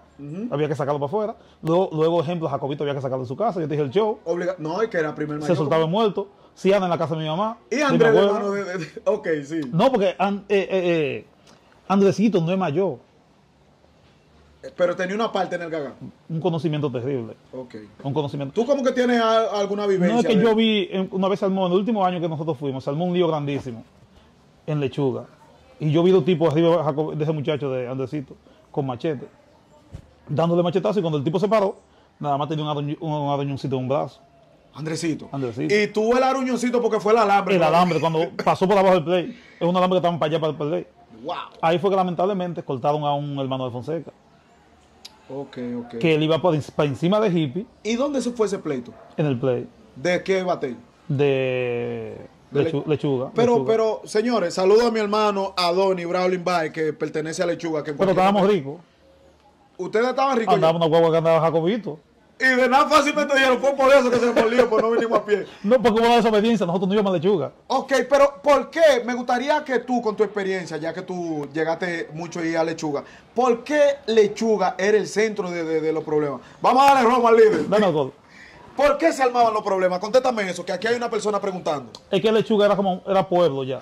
Había que sacarlo para afuera. Luego, luego, ejemplo, Jacobito había que sacarlo de su casa. Yo te dije el show. Obliga- no, es que era primer Se mayor. soltaba el muerto. Siana en la casa de mi mamá. Y Andrés, hermano de, de- de- Ok, sí. No, porque An- eh, eh, eh, Andresito no es mayor. Pero tenía una parte en el gaga. Un conocimiento terrible. Ok. Un conocimiento. ¿Tú como que tienes a- alguna vivencia? No es que yo vi, una vez salmó, en el último año que nosotros fuimos, salmó un lío grandísimo en lechuga. Y yo vi los tipos arriba de ese muchacho de Andresito, con machete, dándole machetazo y cuando el tipo se paró, nada más tenía un, aruñ- un arañoncito en un brazo. Andresito. Andresito. Y tuvo el aruñoncito porque fue el alambre. El ¿no? alambre, cuando pasó por abajo del play, es un alambre que estaban para allá para el play. Wow. Ahí fue que lamentablemente cortaron a un hermano de Fonseca, Ok, ok. que él iba por, para encima de hippie ¿Y dónde se fue ese pleito? en el play ¿De qué batalla? de, De lechu- le- lechuga. Pero, lechuga. pero, señores, saludo a mi hermano Adoni Braulin Bay, que pertenece a Lechuga. Que Pero estábamos ricos. Ustedes estaban ricos. Andaba una guagua que andaba Jacobito. Y de nada fácilmente dijeron, fue por eso que se molió, pues no vinimos a pie. No, porque hubo desobediencia, nosotros no íbamos a lechuga. Ok, pero ¿por qué? Me gustaría que tú, con tu experiencia, ya que tú llegaste mucho ahí a Lechuga, ¿por qué Lechuga era el centro de, de- de los problemas? Vamos a darle Roma al líder. Dame algo. ¿Por qué se armaban los problemas? Contéstame eso, que aquí hay una persona preguntando. Es que Lechuga era como era pueblo ya.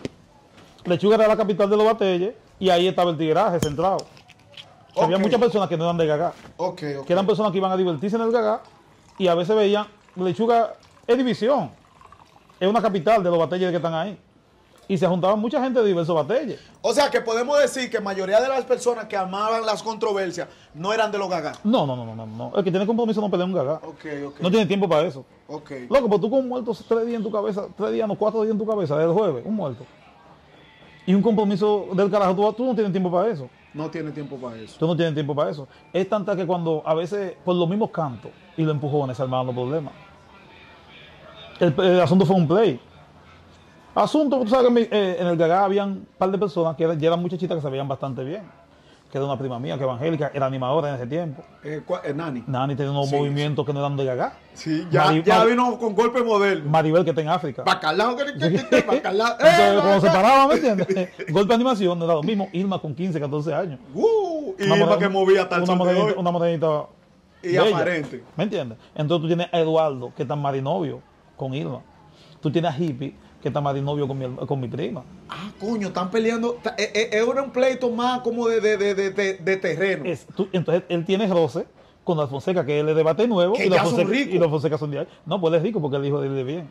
Lechuga era la capital de los batelles y ahí estaba el tigueraje centrado. Había muchas personas que no eran de Gagá, Ok, ok. que eran personas que iban a divertirse en el Gagá y a veces veían, Lechuga es división, es una capital de los batelles que están ahí. Y se juntaban mucha gente de diversos batelles. O sea, que podemos decir que la mayoría de las personas que armaban las controversias no eran de los gagás. No, no, no, no, no, no. El que tiene compromiso no pelea un ok. No tiene tiempo para eso. Ok. Loco, pues tú con un muerto tres días en tu cabeza, tres días, no, cuatro días en tu cabeza, desde el jueves, un muerto. Y un compromiso del carajo, tú, tú no tienes tiempo para eso. No tiene tiempo para eso. Tú no tienes tiempo para eso. Es tanta que cuando a veces por los mismos cantos y los empujones se armaban los problemas. El, el asunto fue un play. Asunto, tú sabes que en eh, el Gagá habían un par de personas que eran, ya eran muchachitas que se veían bastante bien. Que era una prima mía, que evangélica, era animadora en ese tiempo. Eh, ¿cuál- eh, Nani. Nani tenía unos Sí, movimientos que no eran de Gagá. Sí, ya, ya vino con golpe moderno. Maribel que está en África. Bacalao, que- que- que- que- bacalao. [laughs] Entonces, ¡Eh, cuando se paraban, ¿me entiendes? [laughs] [laughs] Golpe de animación, no era lo mismo. Irma con 15, 14 años. Uh, y Irma que movía hasta el una sol de morenita, hoy. una morenita Y bella. aparente. ¿Me entiendes? Entonces tú tienes a Eduardo, que está marinovio con Irma. Tú tienes a Hippie, que está marinovio con mi, con mi prima. Ah, coño, están peleando. Eh, eh, Era un pleito más como de, de, de, de, de- de terreno. Es- tú- entonces él tiene roce con la Fonseca, que él es de bate nuevo. Que y, la son Fonseca, ricos. y los Fonseca son de ahí. No, pues él es rico porque el hijo de él es bien.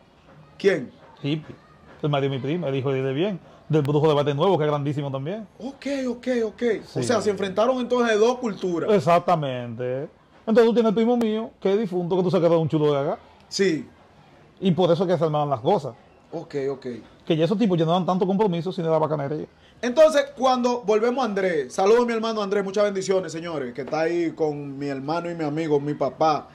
¿Quién? Hippie. El marido de mi prima, el hijo de él es bien. Del brujo de bate nuevo, que es grandísimo también. Ok, ok, ok. Sí. O sea, se enfrentaron entonces dos culturas. Exactamente. Entonces tú tienes el primo mío, que es difunto, que tú sacas de un chulo de acá. Sí. Y por eso es que se armaban las cosas. Ok, ok. Que ya esos tipos ya no dan tanto compromiso sin la bacanería. Entonces, cuando volvemos a Andrés, saludo a mi hermano Andrés, muchas bendiciones, señores, que está ahí con mi hermano y mi amigo, mi papá,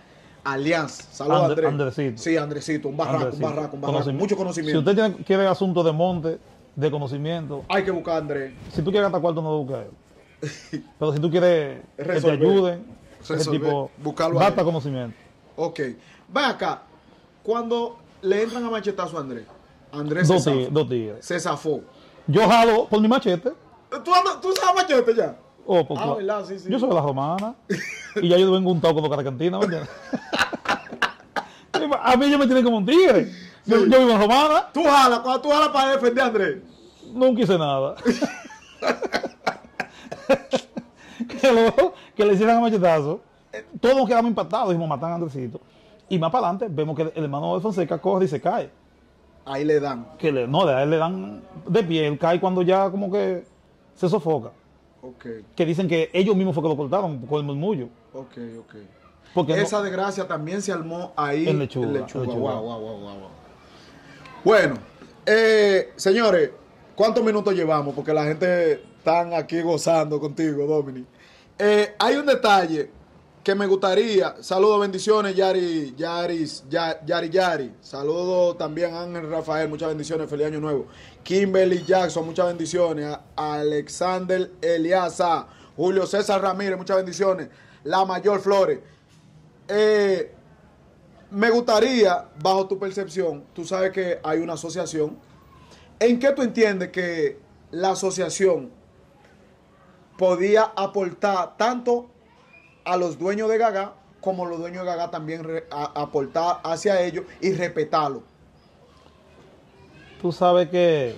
Alianza. Saludos a Andrés. Andresito. Sí, Andresito, un barraco, Andresito. un barraco, un barraco. Conocimiento. Mucho Si conocimiento. usted tiene, quiere asuntos de monte, de conocimiento. Hay que buscar a Andrés. Si tú quieres gastar cuarto, no lo busques a él. [laughs] Pero si tú quieres que te ayuden, ese Resolver. tipo Buscarlo basta conocimiento. Ok. Ven acá. Cuando le entran a machetazo a Andrés, Andrés Dos se, tigres, zafó. dos tigres. se zafó. Yo jalo por mi machete. ¿Tú, andas- ¿Tú sabes machete ya? Oh, porque Ah, ¿verdad? Sí, sí. Yo soy de la romana. y ya yo vengo un con los cantina, a mí yo me tienen como un tigre. Yo, yo vivo en romana, Tú jalas, cuando tú jalas para defender a Andrés. nunca hice nada. [laughs] que, lo- que le hicieran a machetazo. Todos quedamos impactados, dijimos, matan a Andresito. Y más para adelante vemos que el hermano de Fonseca corre y se cae. Ahí le dan. Que le, no, a él le dan de pie, él cae cuando ya como que se sofoca. Ok, Que dicen que ellos mismos fue que lo cortaron con el murmullo. ok, ok. Porque no- Esa desgracia también se armó ahí En Lechuga, en Lechuga. Lechuga. Guau, guau, guau. Bueno, eh, señores, ¿cuántos minutos llevamos? Porque la gente está aquí gozando contigo, Dominic. Eh, hay un detalle que me gustaría. Saludos, bendiciones, Yari, Yaris, Ya- Yari, Yari. Saludos también a Ángel Rafael, muchas bendiciones, feliz año nuevo. Kimberly Jackson, muchas bendiciones. Alexander Eliasa, Julio César Ramírez, muchas bendiciones. La Mayor Flores. Eh, me gustaría, bajo tu percepción, tú sabes que hay una asociación. ¿En qué tú entiendes que la asociación podía aportar tanto a los dueños de Gaga como los dueños de Gaga también aportar hacia ellos y respetarlo? Tú sabes que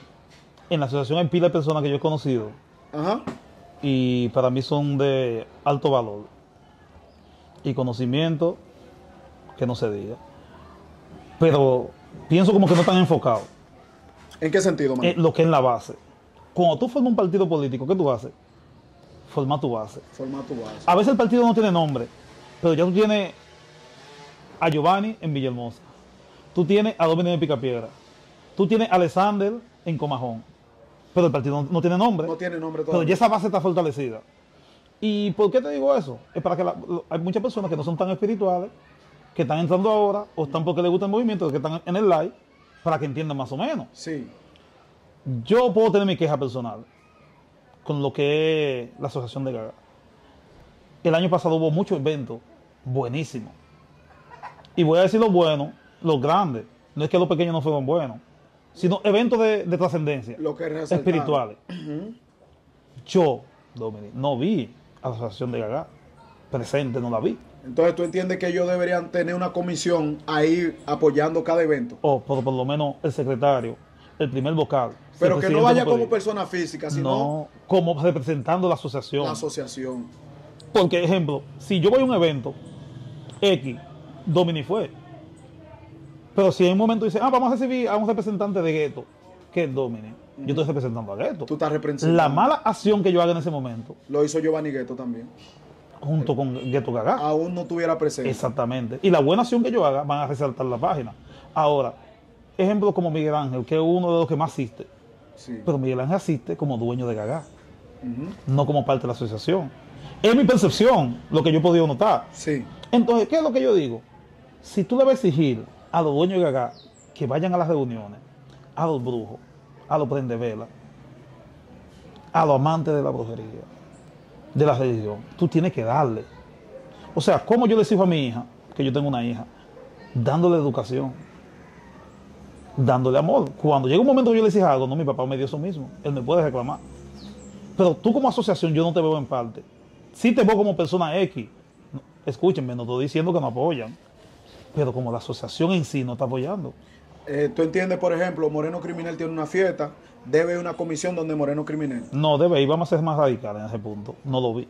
en la asociación hay pila de personas que yo he conocido Ajá. y para mí son de alto valor y conocimiento que no se diga. Pero pienso como que no están enfocados ¿En qué sentido, man? en lo que es la base. Cuando tú formas un partido político, ¿qué tú haces? Formar tu base. Forma tu base. A veces el partido no tiene nombre, pero ya tú tienes a Giovanni en Villahermosa. Tú tienes a Dominic en Picapiedra. Tú tienes a Alexander en Comajón. Pero el partido no, no tiene nombre. No tiene nombre Pero todavía. ya esa base está fortalecida. ¿Y por qué te digo eso? Es para que la- hay muchas personas que no son tan espirituales, que están entrando ahora, o están porque les gusta el movimiento, que están en el live, para que entiendan más o menos. Sí. Yo puedo tener mi queja personal con lo que es la Asociación de Gaga. El año pasado hubo muchos eventos buenísimos. Y voy a decir los buenos, los grandes. No es que los pequeños no fueron buenos, sino eventos de, de trascendencia, Lo que espirituales. Yo, Dominic, no vi a la Asociación de Gaga. Presente, no la vi. Entonces tú entiendes que ellos deberían tener una comisión ahí apoyando cada evento. O por, por lo menos el secretario, el primer vocal. Pero que no vaya como persona física, sino No, como representando la asociación. la asociación. Porque, ejemplo, si yo voy a un evento X, Domini fue. Pero si en un momento dice, ah, vamos a recibir a un representante de Gueto, que es Domini, yo estoy representando a Gueto. Tú estás representando. La mala acción que yo haga en ese momento, Lo hizo Giovanni Gueto también. junto con Gueto Gaga, Aún no tuviera presente. exactamente. Y la buena acción que yo haga, van a resaltar la página. Ahora, ejemplo como Miguel Ángel, que es uno de los que más asiste. Sí. Pero Miguel Ángel asiste como dueño de Gaga, Ujú. no como parte de la asociación. Es mi percepción, lo que yo he podido notar. Sí. Entonces, ¿qué es lo que yo digo? Si tú le vas a exigir a los dueños de Gaga que vayan a las reuniones, a los brujos, a los prendevelas, a los amantes de la brujería, de la religión, tú tienes que darle. O sea, ¿cómo yo le exijo a mi hija, que yo tengo una hija, dándole educación, dándole amor? Cuando llega un momento que yo le exija algo, no, mi papá me dio eso mismo, él me puede reclamar. Pero tú como asociación yo no te veo en parte. Sí te veo como persona X. Escúchenme, no estoy diciendo que no apoyan. Pero como la asociación en sí no está apoyando. Eh, tú entiendes, por ejemplo, Moreno Criminal tiene una fiesta, debe una comisión donde Moreno Criminal. No debe ir, vamos a ser más radicales en ese punto. No lo vi.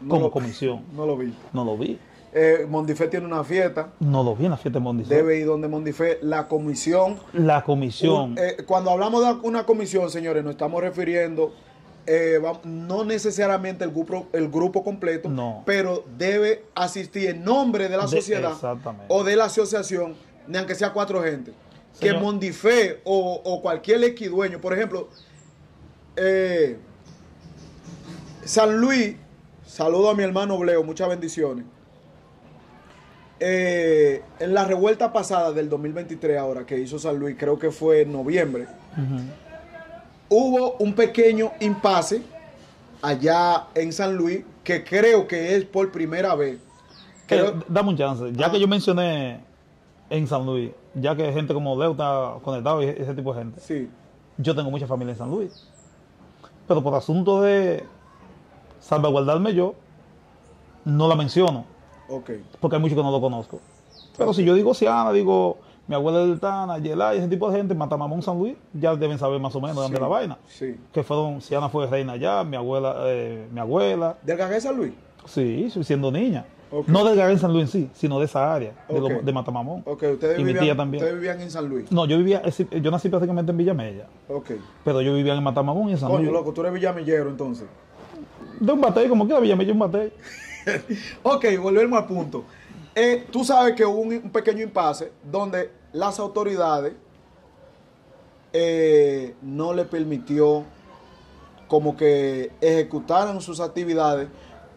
No como lo- comisión. [laughs] No lo vi. No lo vi. Eh, Mondifé tiene una fiesta, No lo vi en la fiesta de Mondizé. debe ir donde Mondifé, la comisión. La comisión. Un- eh, cuando hablamos de una comisión, señores, nos estamos refiriendo eh, no necesariamente el grupo, el grupo completo, No. pero debe asistir en nombre de la sociedad o de la asociación, ni aunque sea cuatro gente. Que. Mondifé o, o cualquier equidueño, por ejemplo, San Luis, saludo a mi hermano Bleo, muchas bendiciones. Eh, en la revuelta pasada del 2023 ahora que hizo San Luis, creo que fue en noviembre, hubo un pequeño impasse allá en San Luis que creo que es por primera vez. Creo- Eh, dame un chance. Ya Ah. que yo mencioné en San Luis, ya que gente como Leo está conectado y ese tipo de gente, sí, yo tengo mucha familia en San Luis. Pero por asunto de salvaguardarme yo, no la menciono, porque hay muchos que no lo conozco. Pero si yo digo Siana, digo mi abuela del Tana, Yelay, ese tipo de gente, Matamamón, San Luis, ya deben saber más o menos de dónde Sí, la vaina. Sí. Que fueron, Siana fue reina allá, mi abuela, eh, mi abuela, ¿Del Gagá de San Luis? sí, siendo niña. No del Garén San Luis en sí, sino de esa área, de, lo- de Matamamón. Ok, ustedes Y mi vivían, tía también. ustedes vivían en San Luis. No, yo vivía, ese- yo nací prácticamente en Villamella, Ok. pero yo vivía en Matamamón y en San Coño, Luis. loco, tú eres villamillero entonces. De un batey, como quiera, Villamella es un batey. [laughs] [laughs] Ok, volvemos al punto. Eh, tú sabes que hubo un, pequeño impasse donde las autoridades eh, no le permitió como que ejecutaran sus actividades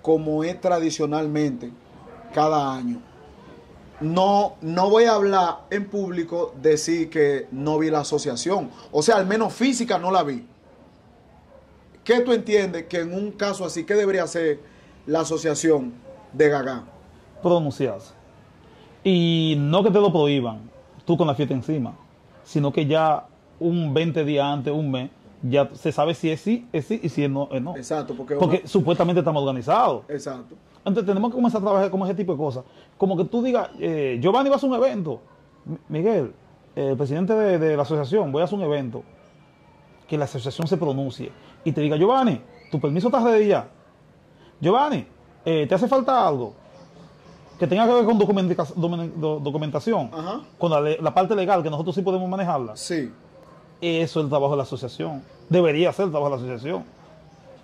como es tradicionalmente cada año. No, no voy a hablar en público, decir que no vi la asociación. O sea, al menos física no la vi. ¿Qué tú entiendes que en un caso así, qué debería hacer la asociación de Gagá? pronunciarse. Y no que te lo prohíban, tú con la fiesta encima, sino que ya un 20 días antes, un mes, ya se sabe si es sí, es sí y si es no, es no. Exacto, porque, Porque supuestamente estamos organizados. exacto. Entonces tenemos que comenzar a trabajar con ese tipo de cosas. Como que tú digas, eh, Giovanni va a hacer un evento. M- Miguel, eh, el presidente de, de la asociación, voy a hacer un evento. Que la asociación se pronuncie y te diga, Giovanni, tu permiso está ready ya. Giovanni, eh, ¿te hace falta algo? Que tenga que ver con documentación, Ajá. con la, la parte legal, que nosotros sí podemos manejarla. Sí, Eso es el trabajo de la asociación. Debería ser el trabajo de la asociación.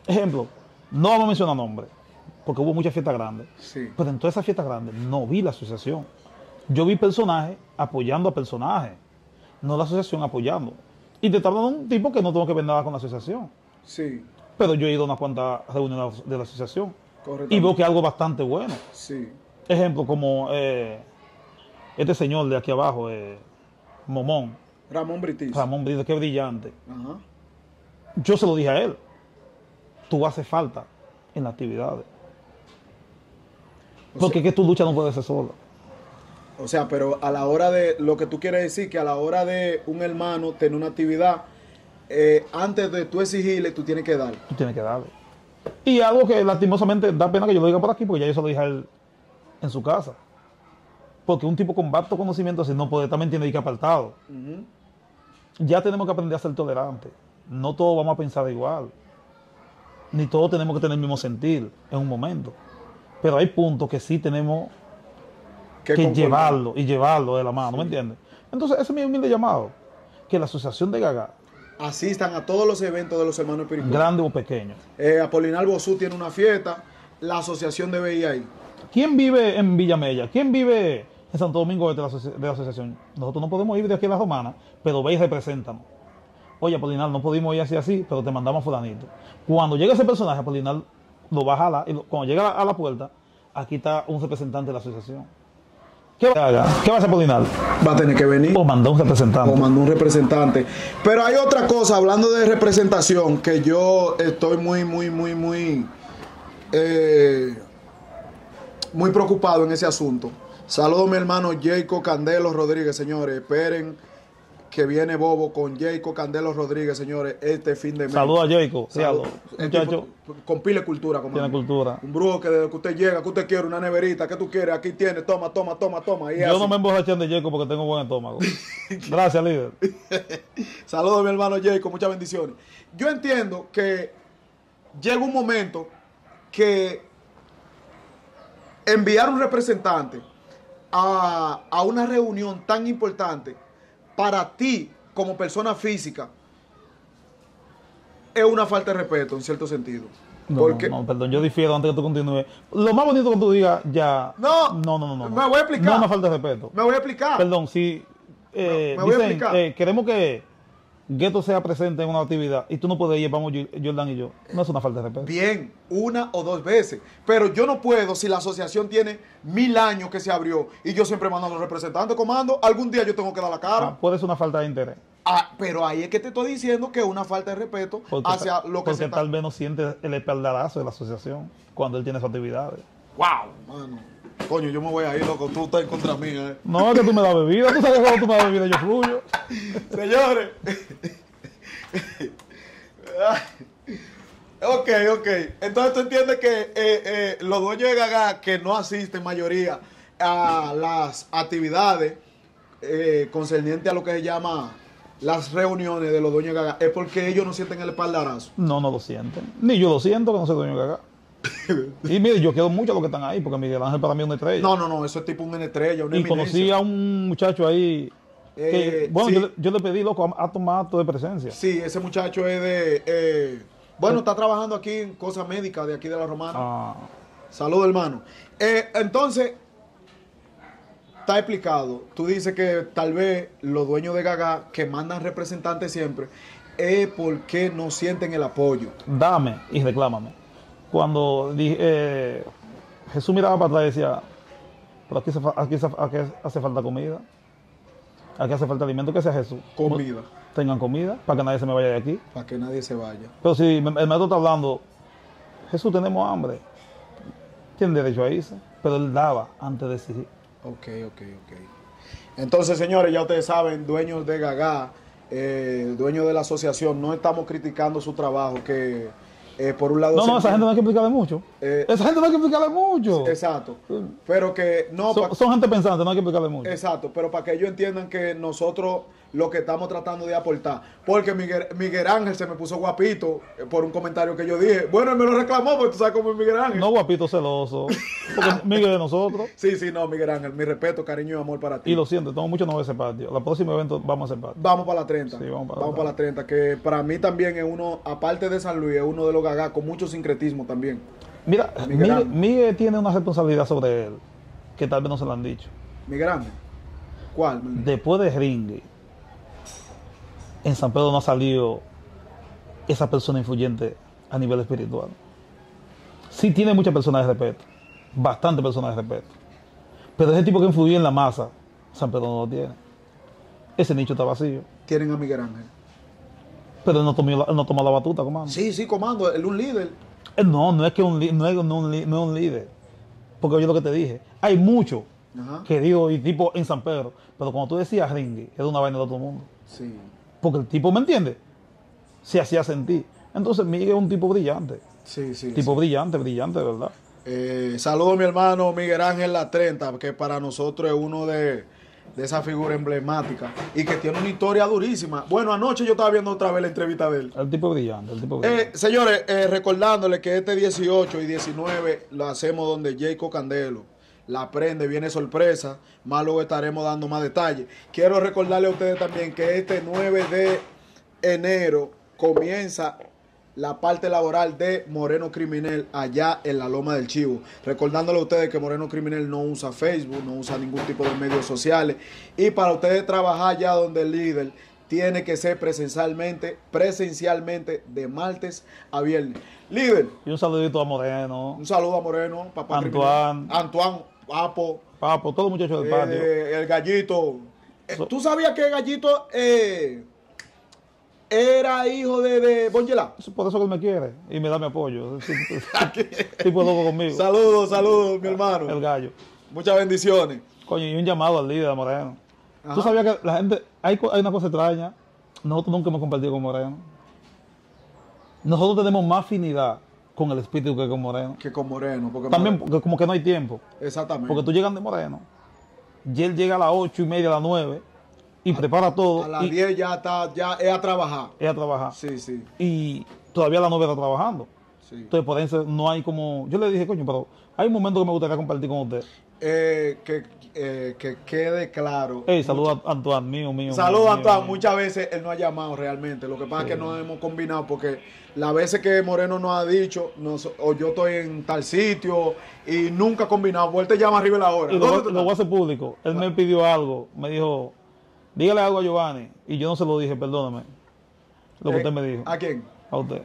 Ejemplo, no vamos a mencionar nombres, porque hubo muchas fiestas grandes. sí. Pero en todas esas fiestas grandes no vi la asociación. Yo vi personajes apoyando a personajes, no la asociación apoyando. Y te está hablando de un tipo que no tengo que ver nada con la asociación. Sí, Pero yo he ido a unas cuantas reuniones de la asociación y veo que es algo bastante bueno. Sí, Ejemplo, como eh, este señor de aquí abajo, eh, Momón, Ramón Britis. Ramón Brito, qué brillante. Ajá. Yo se lo dije a él. Tú haces falta en las actividades. O Porque es que tu lucha no puede ser sola. O sea, pero a la hora de, lo que tú quieres decir, que a la hora de un hermano tener una actividad, eh, antes de tú exigirle, tú tienes que dar. Tú tienes que darle. Y algo que lastimosamente da pena que yo lo diga por aquí, porque ya yo se lo dije a él en su casa. Porque un tipo con vasto conocimiento así no puede, también tiene que ir apartado. Ya tenemos que aprender a ser tolerantes. No todos vamos a pensar igual. Ni todos tenemos que tener el mismo sentir en un momento. Pero hay puntos que sí tenemos Que concordar. llevarlo y llevarlo de la mano, ¿me entiendes? Entonces, ese es mi humilde llamado. Que la asociación de Gaga, Asistan a todos los eventos de los hermanos espirituales. grande o pequeño. Eh, Apolinar Bosú tiene una fiesta, la asociación debe ir ahí. ¿Quién vive en Villamella? ¿Quién vive en Santo Domingo de la, asoci- de la asociación? Nosotros no podemos ir de aquí a la romana, pero ve y represéntanos. Oye, Apolinar, no pudimos ir así así, pero te mandamos a fulanito. Cuando llegue ese personaje, Apolinar lo va a jalar, y cuando llega a la, a la puerta, aquí está un representante de la asociación. ¿Qué va a hacer? ¿Qué va a hacer Apolinar? Va a tener que venir. O mandó un representante. o mandó un representante. Pero hay otra cosa, hablando de representación, que yo estoy muy, muy, muy, muy, eh, muy preocupado en ese asunto. Saludo a mi hermano Jacob Candelo Rodríguez, señores. Esperen que viene Bobo con Jacob Candelo Rodríguez, señores, este fin de mes. Saludos a Jacob, Saludo. Cialo. El muchacho, tipo Con pile cultura, como tiene cultura. Un brujo que desde que usted llega, que usted quiere una neverita, que tú quieres, aquí tiene, toma, toma, toma, toma. Y Yo así. no me emborraché de Jacob porque tengo buen estómago. [laughs] Gracias, líder. [laughs] Saludos a mi hermano Jacob, muchas bendiciones. Yo entiendo que llega un momento que enviar un representante a, a una reunión tan importante para ti como persona física es una falta de respeto en cierto sentido. No, Porque no, no, perdón, yo difiero antes que tú continúes. Lo más bonito que tú digas ya. No, no, no, no. no. me voy a explicar. No es una falta de respeto. me voy a explicar. Perdón, si eh, Me- me voy a explicar. eh, queremos que Gueto sea presente en una actividad y tú no puedes ir, vamos Jordan y yo. No es una falta de respeto. Bien, una o dos veces. Pero yo no puedo, si la asociación tiene mil años que se abrió y yo siempre mando a los representantes, comando, algún día yo tengo que dar la cara. Ah, puede ser una falta de interés. Ah, pero ahí es que te estoy diciendo que es una falta de respeto Porque, hacia lo que porque se tal vez no siente el espaldarazo de la asociación cuando él tiene sus actividades. ¡Wow! Mano. Coño, yo me voy a ir, loco. Tú estás en contra mía, eh. No, es que tú me das bebida. Tú sabes que cuando tú me das bebida yo fluyo. Señores. ok, ok. Entonces tú entiendes que eh, eh, los dueños de Gaga que no asisten mayoría a las actividades eh, concernientes a lo que se llama las reuniones de los dueños de Gaga es porque ellos no sienten el espaldarazo. No, no lo sienten. Ni yo lo siento, que no soy dueño de Gaga. Y mire, yo quiero mucho a los que están ahí, porque Miguel Ángel para mí es una estrella. No, no, no, eso es tipo una estrella, una y conocí a un muchacho ahí. Que, Eh, bueno, sí. yo, le- yo le pedí, loco, a, tomar acto de presencia. Sí, ese muchacho es de... eh, bueno, está trabajando aquí en cosas médicas de aquí de la Romana. Ah, Salud, hermano. Eh, entonces, está explicado. Tú dices que tal vez los dueños de Gaga que mandan representantes siempre es porque no sienten el apoyo. dame y reclámame. Cuando dije, eh, Jesús miraba para atrás y decía, pero aquí, hace fa- aquí hace- aquí hace falta comida. Aquí hace falta alimento, que sea Jesús. Comida. Tengan comida para que nadie se me vaya de aquí. Para que nadie se vaya. Pero si el maestro está hablando, Jesús, tenemos hambre. Tiene derecho a irse. Pero él daba antes de exigir. Ok, ok, ok. Entonces, señores, ya ustedes saben, dueños de Gaga, eh, dueños de la asociación, no estamos criticando su trabajo, que eh, por un lado... No, no, esa gente no hay que explicarle mucho. Eh, esa gente no hay que explicarle mucho. Exacto. Pero que no... son, son gente pensante, no hay que explicarle mucho. Exacto, pero para que ellos entiendan que nosotros lo que estamos tratando de aportar. Porque Miguel, Miguel Ángel se me puso guapito eh, por un comentario que yo dije. Bueno, él me lo reclamó, porque tú sabes cómo es Miguel Ángel. No guapito celoso. Porque Miguel de nosotros. [laughs] Sí, sí, no, Miguel Ángel. Mi respeto, cariño y amor para ti. Y lo siento, tengo mucho no ver ese patio. La próxima evento vamos a hacer patio. Vamos para la 30. Sí, vamos para vamos la para la 30. Que para mí también es uno, aparte de San Luis, es uno de los gagás con mucho sincretismo también. Mira, Miguel Miguel, Ángel. Miguel tiene una responsabilidad sobre él que tal vez no se lo han dicho. Miguel Ángel. ¿Cuál? Después de Ringue, en San Pedro no ha salido esa persona influyente a nivel espiritual. Sí tiene muchas personas de respeto, bastante personas de respeto. Pero ese tipo que influye en la masa, San Pedro no lo tiene. Ese nicho está vacío. Tienen a Miguel Ángel. Pero él no tomó la, él no tomó la batuta, comando. Sí, sí, comando. Él es un líder. Él no, no es que un, no es, no un li- no es un líder. Porque oye lo que te dije. Hay muchos Ajá. queridos y tipo en San Pedro. Pero como tú decías, Ringue, es una vaina de otro mundo. Sí. Porque el tipo, ¿me entiende? Se hacía sentir. Entonces Miguel es un tipo brillante. Sí, sí. tipo brillante, brillante, de verdad. Eh, saludo a mi hermano Miguel Ángel La 30, que para nosotros es uno de, de esas figuras emblemáticas y que tiene una historia durísima. Bueno, anoche yo estaba viendo otra vez la entrevista de él. El tipo brillante, el tipo Eh, brillante. señores, eh, recordándole que este 18 y 19 lo hacemos donde Jacob Candelo la prende, viene sorpresa, más luego estaremos dando más detalles. Quiero recordarle a ustedes también que este 9 de enero comienza la parte laboral de Moreno Criminal allá en la Loma del Chivo. Recordándole a ustedes que Moreno Criminal no usa Facebook, no usa ningún tipo de medios sociales. Y para ustedes trabajar ya donde el líder tiene que ser presencialmente, presencialmente de martes a viernes. Líder, Y un saludito a Moreno, un saludo a Moreno, papá Antoine. Criminal. Antoine, Papo, Papo, todos los muchachos del patio. eh, el gallito. Eh, So- ¿Tú sabías que el gallito eh, era hijo de, de Bongelá? Por eso que él me quiere y me da mi apoyo. [laughs] Tipo- loco conmigo. Saludos, saludos, mi El hermano. gallo. Muchas bendiciones. Coño, y un llamado al líder, Moreno. Ajá. Tú sabías que la gente, hay, hay una cosa extraña. Nosotros nunca hemos compartido con Moreno. Nosotros tenemos más afinidad con el espíritu que con Moreno. Que con Moreno. Porque También Moreno- porque como que no hay tiempo. exactamente. Porque tú llegas de Moreno, y él llega a las ocho y media, a las nueve, y prepara todo, a las y 10 ya está, ya es a trabajar. es a trabajar. Sí, sí, Y todavía a las nueve está trabajando. sí. Entonces, por eso no hay como. Yo le dije, coño, pero hay un momento que me gustaría compartir con usted. Eh, que, eh, que quede claro. Hey, saludos a Antoine, mío, mío. Saludos, mío, Antoine. Muchas veces él no ha llamado realmente. Lo que pasa es que no hemos combinado porque las veces que Moreno nos ha dicho, nos- o yo estoy en tal sitio y nunca combinado. Vuelta y llama arriba de la hora. Y lo, ¿Dónde voy- tú lo voy a hacer público. Él me pidió algo, me dijo, dígale algo a Giovanni. Y yo no se lo dije, perdóname. Lo que Eh, usted me dijo. ¿A quién? A usted.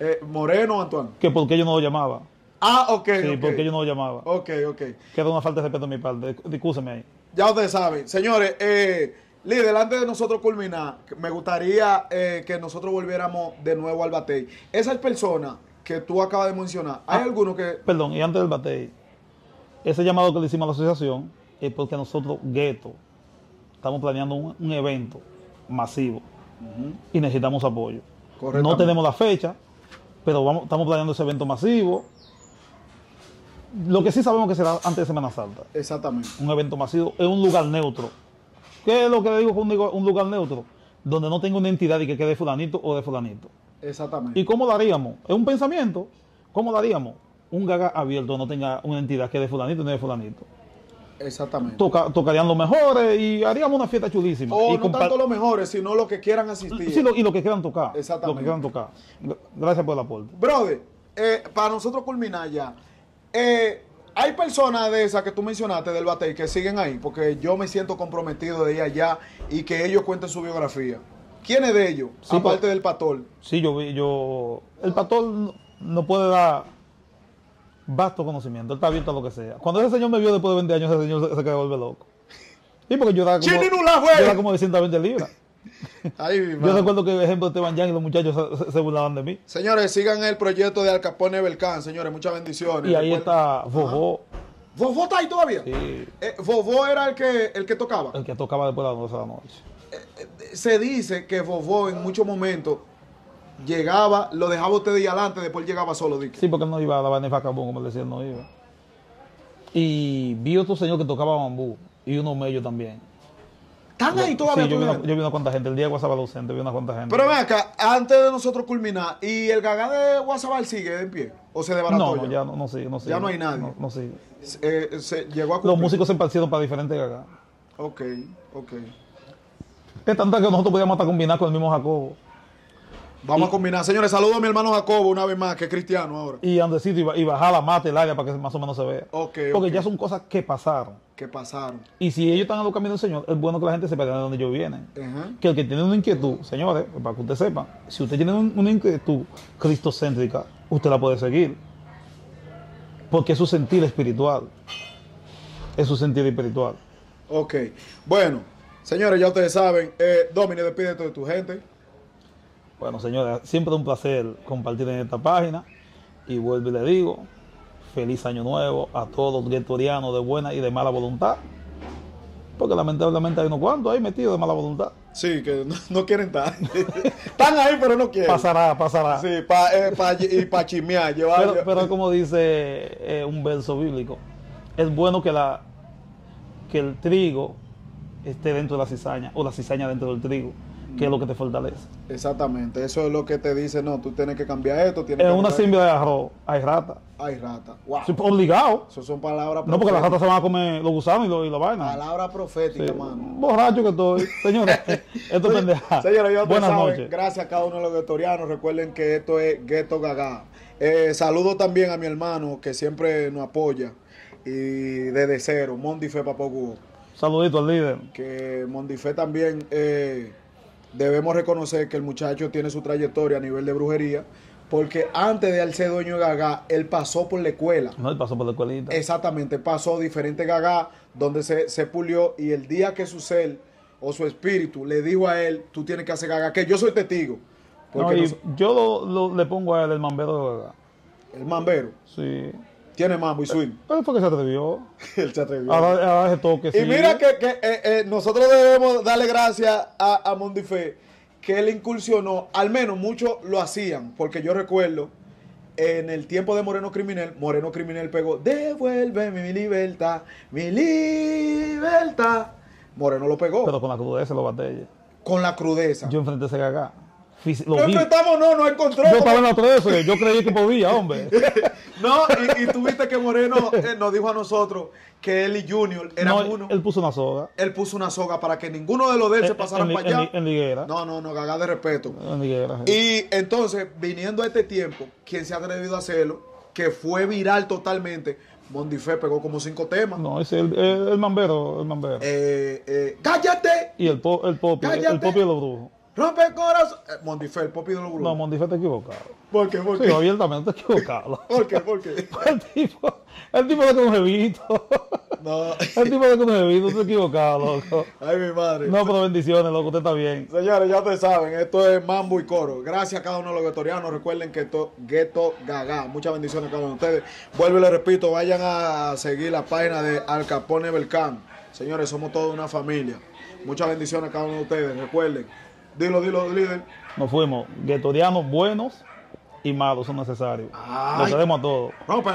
Eh, ¿Moreno o Antoine? Que porque yo no lo llamaba. Ah, ok. Sí, porque yo no lo llamaba. Ok, ok. Que era una falta de respeto de mi parte. Discúseme ahí. Ya ustedes saben. Señores, eh, Líder, antes de nosotros culminar, me gustaría eh, que nosotros volviéramos de nuevo al batey. Esas personas que tú acabas de mencionar, ¿hay Ah. alguno que... Perdón, y antes del batey, ese llamado que le hicimos a la asociación es porque nosotros, Gueto, estamos planeando un, un evento masivo y necesitamos apoyo. No tenemos la fecha, pero vamos, estamos planeando ese evento masivo. Lo que sí sabemos que será antes de Semana Santa. Exactamente. Un evento masivo en un lugar neutro. ¿Qué es lo que le digo con un, digo- un lugar neutro? Donde no tenga una entidad y que quede fulanito o de fulanito. Exactamente. ¿Y cómo lo haríamos? Es un pensamiento. ¿Cómo lo haríamos? Un gaga abierto no tenga una entidad que de fulanito ni de fulanito. Exactamente. Toca- tocarían los mejores y haríamos una fiesta chulísima. O y no tanto los mejores, sino los que quieran asistir. Sí, lo- y lo que quieran tocar. Exactamente. Lo que quieran tocar. Gra- Gracias por el aporte. Brother, eh, para nosotros culminar ya, eh, hay personas de esas que tú mencionaste del batey que siguen ahí, porque yo me siento comprometido de ir allá y que ellos cuenten su biografía. ¿Quiénes de ellos? Sí, Aparte pues- del patol. Sí, yo vi, yo. El pastor no, no puede dar vasto conocimiento, él está abierto a lo que sea. Cuando ese señor me vio después de 20 años, ese señor se, se quedó volver loco. Sí, porque yo era como, yo era como de 120 libras. Ahí, mi Yo recuerdo que, ejemplo, Esteban Yang y los muchachos se, se- burlaban de mí. Señores, sigan el proyecto de Al Capone Belcán, señores, muchas bendiciones. Y ahí Recuerden- está Fofó, ¿Vovó está ahí todavía? sí, Eh, Vovó era el que, el que tocaba. el que tocaba después de las 12 de la noche. Se dice que Vovó en muchos momentos llegaba, lo dejaba usted ahí adelante, después llegaba solo. dique. Sí, porque no iba a la vaina de Facabón, como él decía, no iba. Y vi otro señor que tocaba bambú y uno mello también. ¿Están ahí todavía? Sí, yo vi, una, yo vi una cuanta gente. El día de Guasaba ausente, vi una cuanta gente. Pero ven acá, antes de nosotros culminar, ¿y el gagá de Guasabal sigue en pie? ¿O se desbarató no, no, ya? no, no sigue, no sigue. Ya no hay nadie. No, no sigue. Eh, se llegó a Los músicos se esparcieron para diferentes gagas. Ok, ok. Es tanta que nosotros podíamos hasta combinar con el mismo Jacobo. Vamos a combinar. Señores, saludo a mi hermano Jacobo una vez más, que es cristiano ahora. Y Andresito y, y bajar la mata el área para que más o menos se vea. Ok, Porque ya son cosas que pasaron. Que pasaron. Y si ellos están en los caminos del Señor, es bueno que la gente sepa de dónde ellos vienen. Que el que tiene una inquietud, señores, pues, para que usted sepa, si usted tiene un- una inquietud cristocéntrica, usted la puede seguir. Porque es su sentir espiritual. Es su sentir espiritual. Ok. Bueno, señores, ya ustedes saben. Eh, Domine, despídete de tu gente. Bueno, señores, siempre es un placer compartir en esta página. Y vuelvo y le digo, feliz año nuevo a todos los guetorianos de buena y de mala voluntad. Porque lamentablemente hay unos cuantos ahí metidos de mala voluntad. Sí, que no, no quieren estar. [laughs] Están ahí, pero no quieren. Pasará, pasará. Sí, pa, eh, pa- y para chimear. Llevar, [laughs] Pero, pero como dice eh, un verso bíblico, es bueno que, la, que el trigo esté dentro de la cizaña o la cizaña dentro del trigo, que es lo que te fortalece. Exactamente. Eso es lo que te dice. No, tú tienes que cambiar esto. Tienes En que una siembra de arroz hay rata. Ay, rata. Wow. Sí, Obligado. Eso son palabras No, porque las ratas se van a comer los gusanos y, lo- y la vaina. Palabras proféticas, Sí, mano. Borracho que estoy. [laughs] Señores, esto es pendeja. Señores, ustedes Buenas saben, noches. gracias a cada uno de los guetorianos. Recuerden que esto es Gueto Gaga. Eh, saludo también a mi hermano que siempre nos apoya. Y desde cero, Mondife Papogu. Saludito al líder. Que Mondife también eh, debemos reconocer que el muchacho tiene su trayectoria a nivel de brujería. Porque antes de él ser dueño de Gaga, él pasó por la escuela. No, él pasó por la escuelita. Exactamente, pasó diferentes gaga donde se, se pulió y el día que su ser o su espíritu le dijo a él, tú tienes que hacer gaga, que yo soy testigo. No, y yo lo- lo- le pongo a él el mambero de Gaga. el mambero Sí. Tiene mambo y swing. Él fue que se atrevió. [laughs] él se atrevió. A a ese toque. y sí. mira que, que, eh, eh, nosotros debemos darle gracias a, a Mondife que él incursionó, al menos muchos lo hacían, porque yo recuerdo en el tiempo de Moreno Criminal, Moreno Criminal pegó, devuelve mi libertad, mi libertad. Moreno lo pegó Pero con la crudeza lo batalla. con la crudeza. Yo enfrenté a ese Gaga. Lo no vi. no, no encontró. Yo estaba en la 13. Yo creí que podía, hombre. [laughs] No, y, y tuviste que Moreno eh, nos dijo a nosotros que él y Junior eran No, uno. él puso una soga. Él puso una soga para que ninguno de los de él se En- pasaran en, para en- allá. en liguera. No, no, no, gaga de respeto. En liguera. sí. Y entonces, viniendo a este tiempo, ¿quién se ha atrevido a hacerlo? Que fue viral totalmente. Mondife pegó como cinco temas. No, ese es el, el, el mambero. El mambero. Eh, eh, ¡Cállate! y el, po, el popi. El, el cállate. popi de los brujos. ¡Rompe el corazón! Eh, Mondife, el popi de los No, brujos. Mondife está equivocado. ¿Por qué? ¿Por Sí, qué? abiertamente está equivocado. [laughs] ¿Por qué? ¿Por qué? [laughs] el tipo, el tipo de un jevito. [laughs] No. El tipo de que no he visto, tú te equivocado, loco. Ay, mi madre. No, pero bendiciones, loco, usted está bien. Señores, ya ustedes saben, esto es Mambo y Coro. Gracias a cada uno de los guetorianos. Recuerden que esto Gueto Gaga. Muchas bendiciones a cada uno de ustedes. Vuelvo y les repito, vayan a seguir la página de Al Capone Belcán. Señores, somos toda una familia. Muchas bendiciones a cada uno de ustedes. Recuerden. Dilo, dilo, líder. Nos fuimos. Guetorianos buenos y malos son necesarios. Lo sabemos a todos. Rompe.